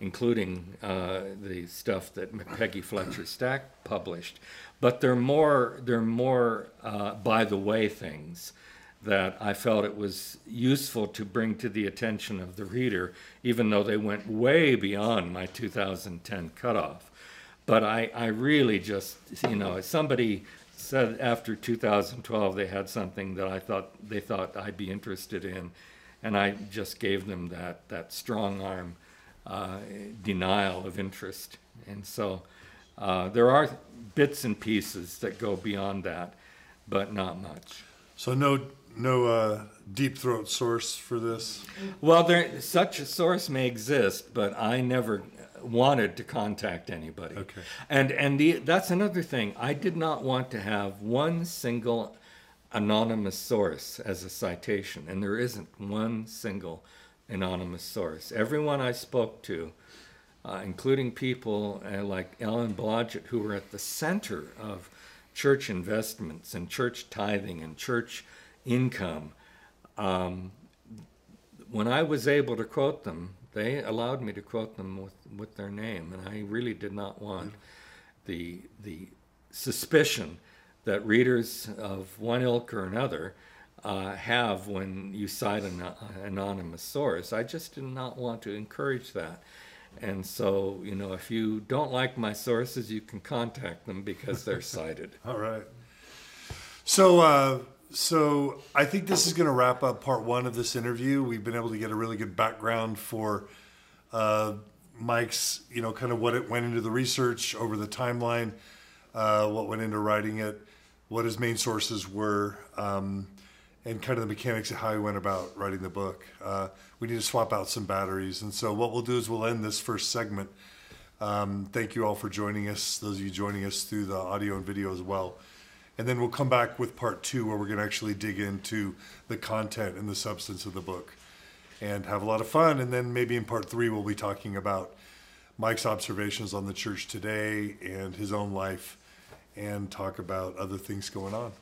including uh, the stuff that Peggy Fletcher Stack published. But they're more they're more uh, by the way things that I felt it was useful to bring to the attention of the reader, even though they went way beyond my 2010 cutoff. But I, I really just, you know, somebody said after 2012 they had something that I thought they thought I'd be interested in, and I just gave them that, that strong arm uh, denial of interest. And so uh, there are bits and pieces that go beyond that, but not much. So no no uh, deep throat source for this. Well, there such a source may exist, but I never wanted to contact anybody. Okay. And and the, that's another thing. I did not want to have one single anonymous source as a citation, and there isn't one single anonymous source. Everyone I spoke to, uh, including people uh, like Ellen Blodgett, who were at the center of church investments and church tithing and church income, um, when I was able to quote them, they allowed me to quote them with, with their name, and I really did not want the the suspicion that readers of one ilk or another uh, have when you cite an uh, anonymous source. I just did not want to encourage that. And so, you know, if you don't like my sources, you can contact them because they're cited. All right. So, uh, so I think this is going to wrap up part one of this interview. We've been able to get a really good background for uh, Mike's, you know, kind of what it went into the research over the timeline, uh, what went into writing it, what his main sources were, um, and kind of the mechanics of how he went about writing the book. Uh, we need to swap out some batteries, and so what we'll do is we'll end this first segment. Um, thank you all for joining us. Those of you joining us through the audio and video as well. And then we'll come back with part two where we're going to actually dig into the content and the substance of the book and have a lot of fun. And then maybe in part three, we'll be talking about Mike's observations on the church today and his own life and talk about other things going on.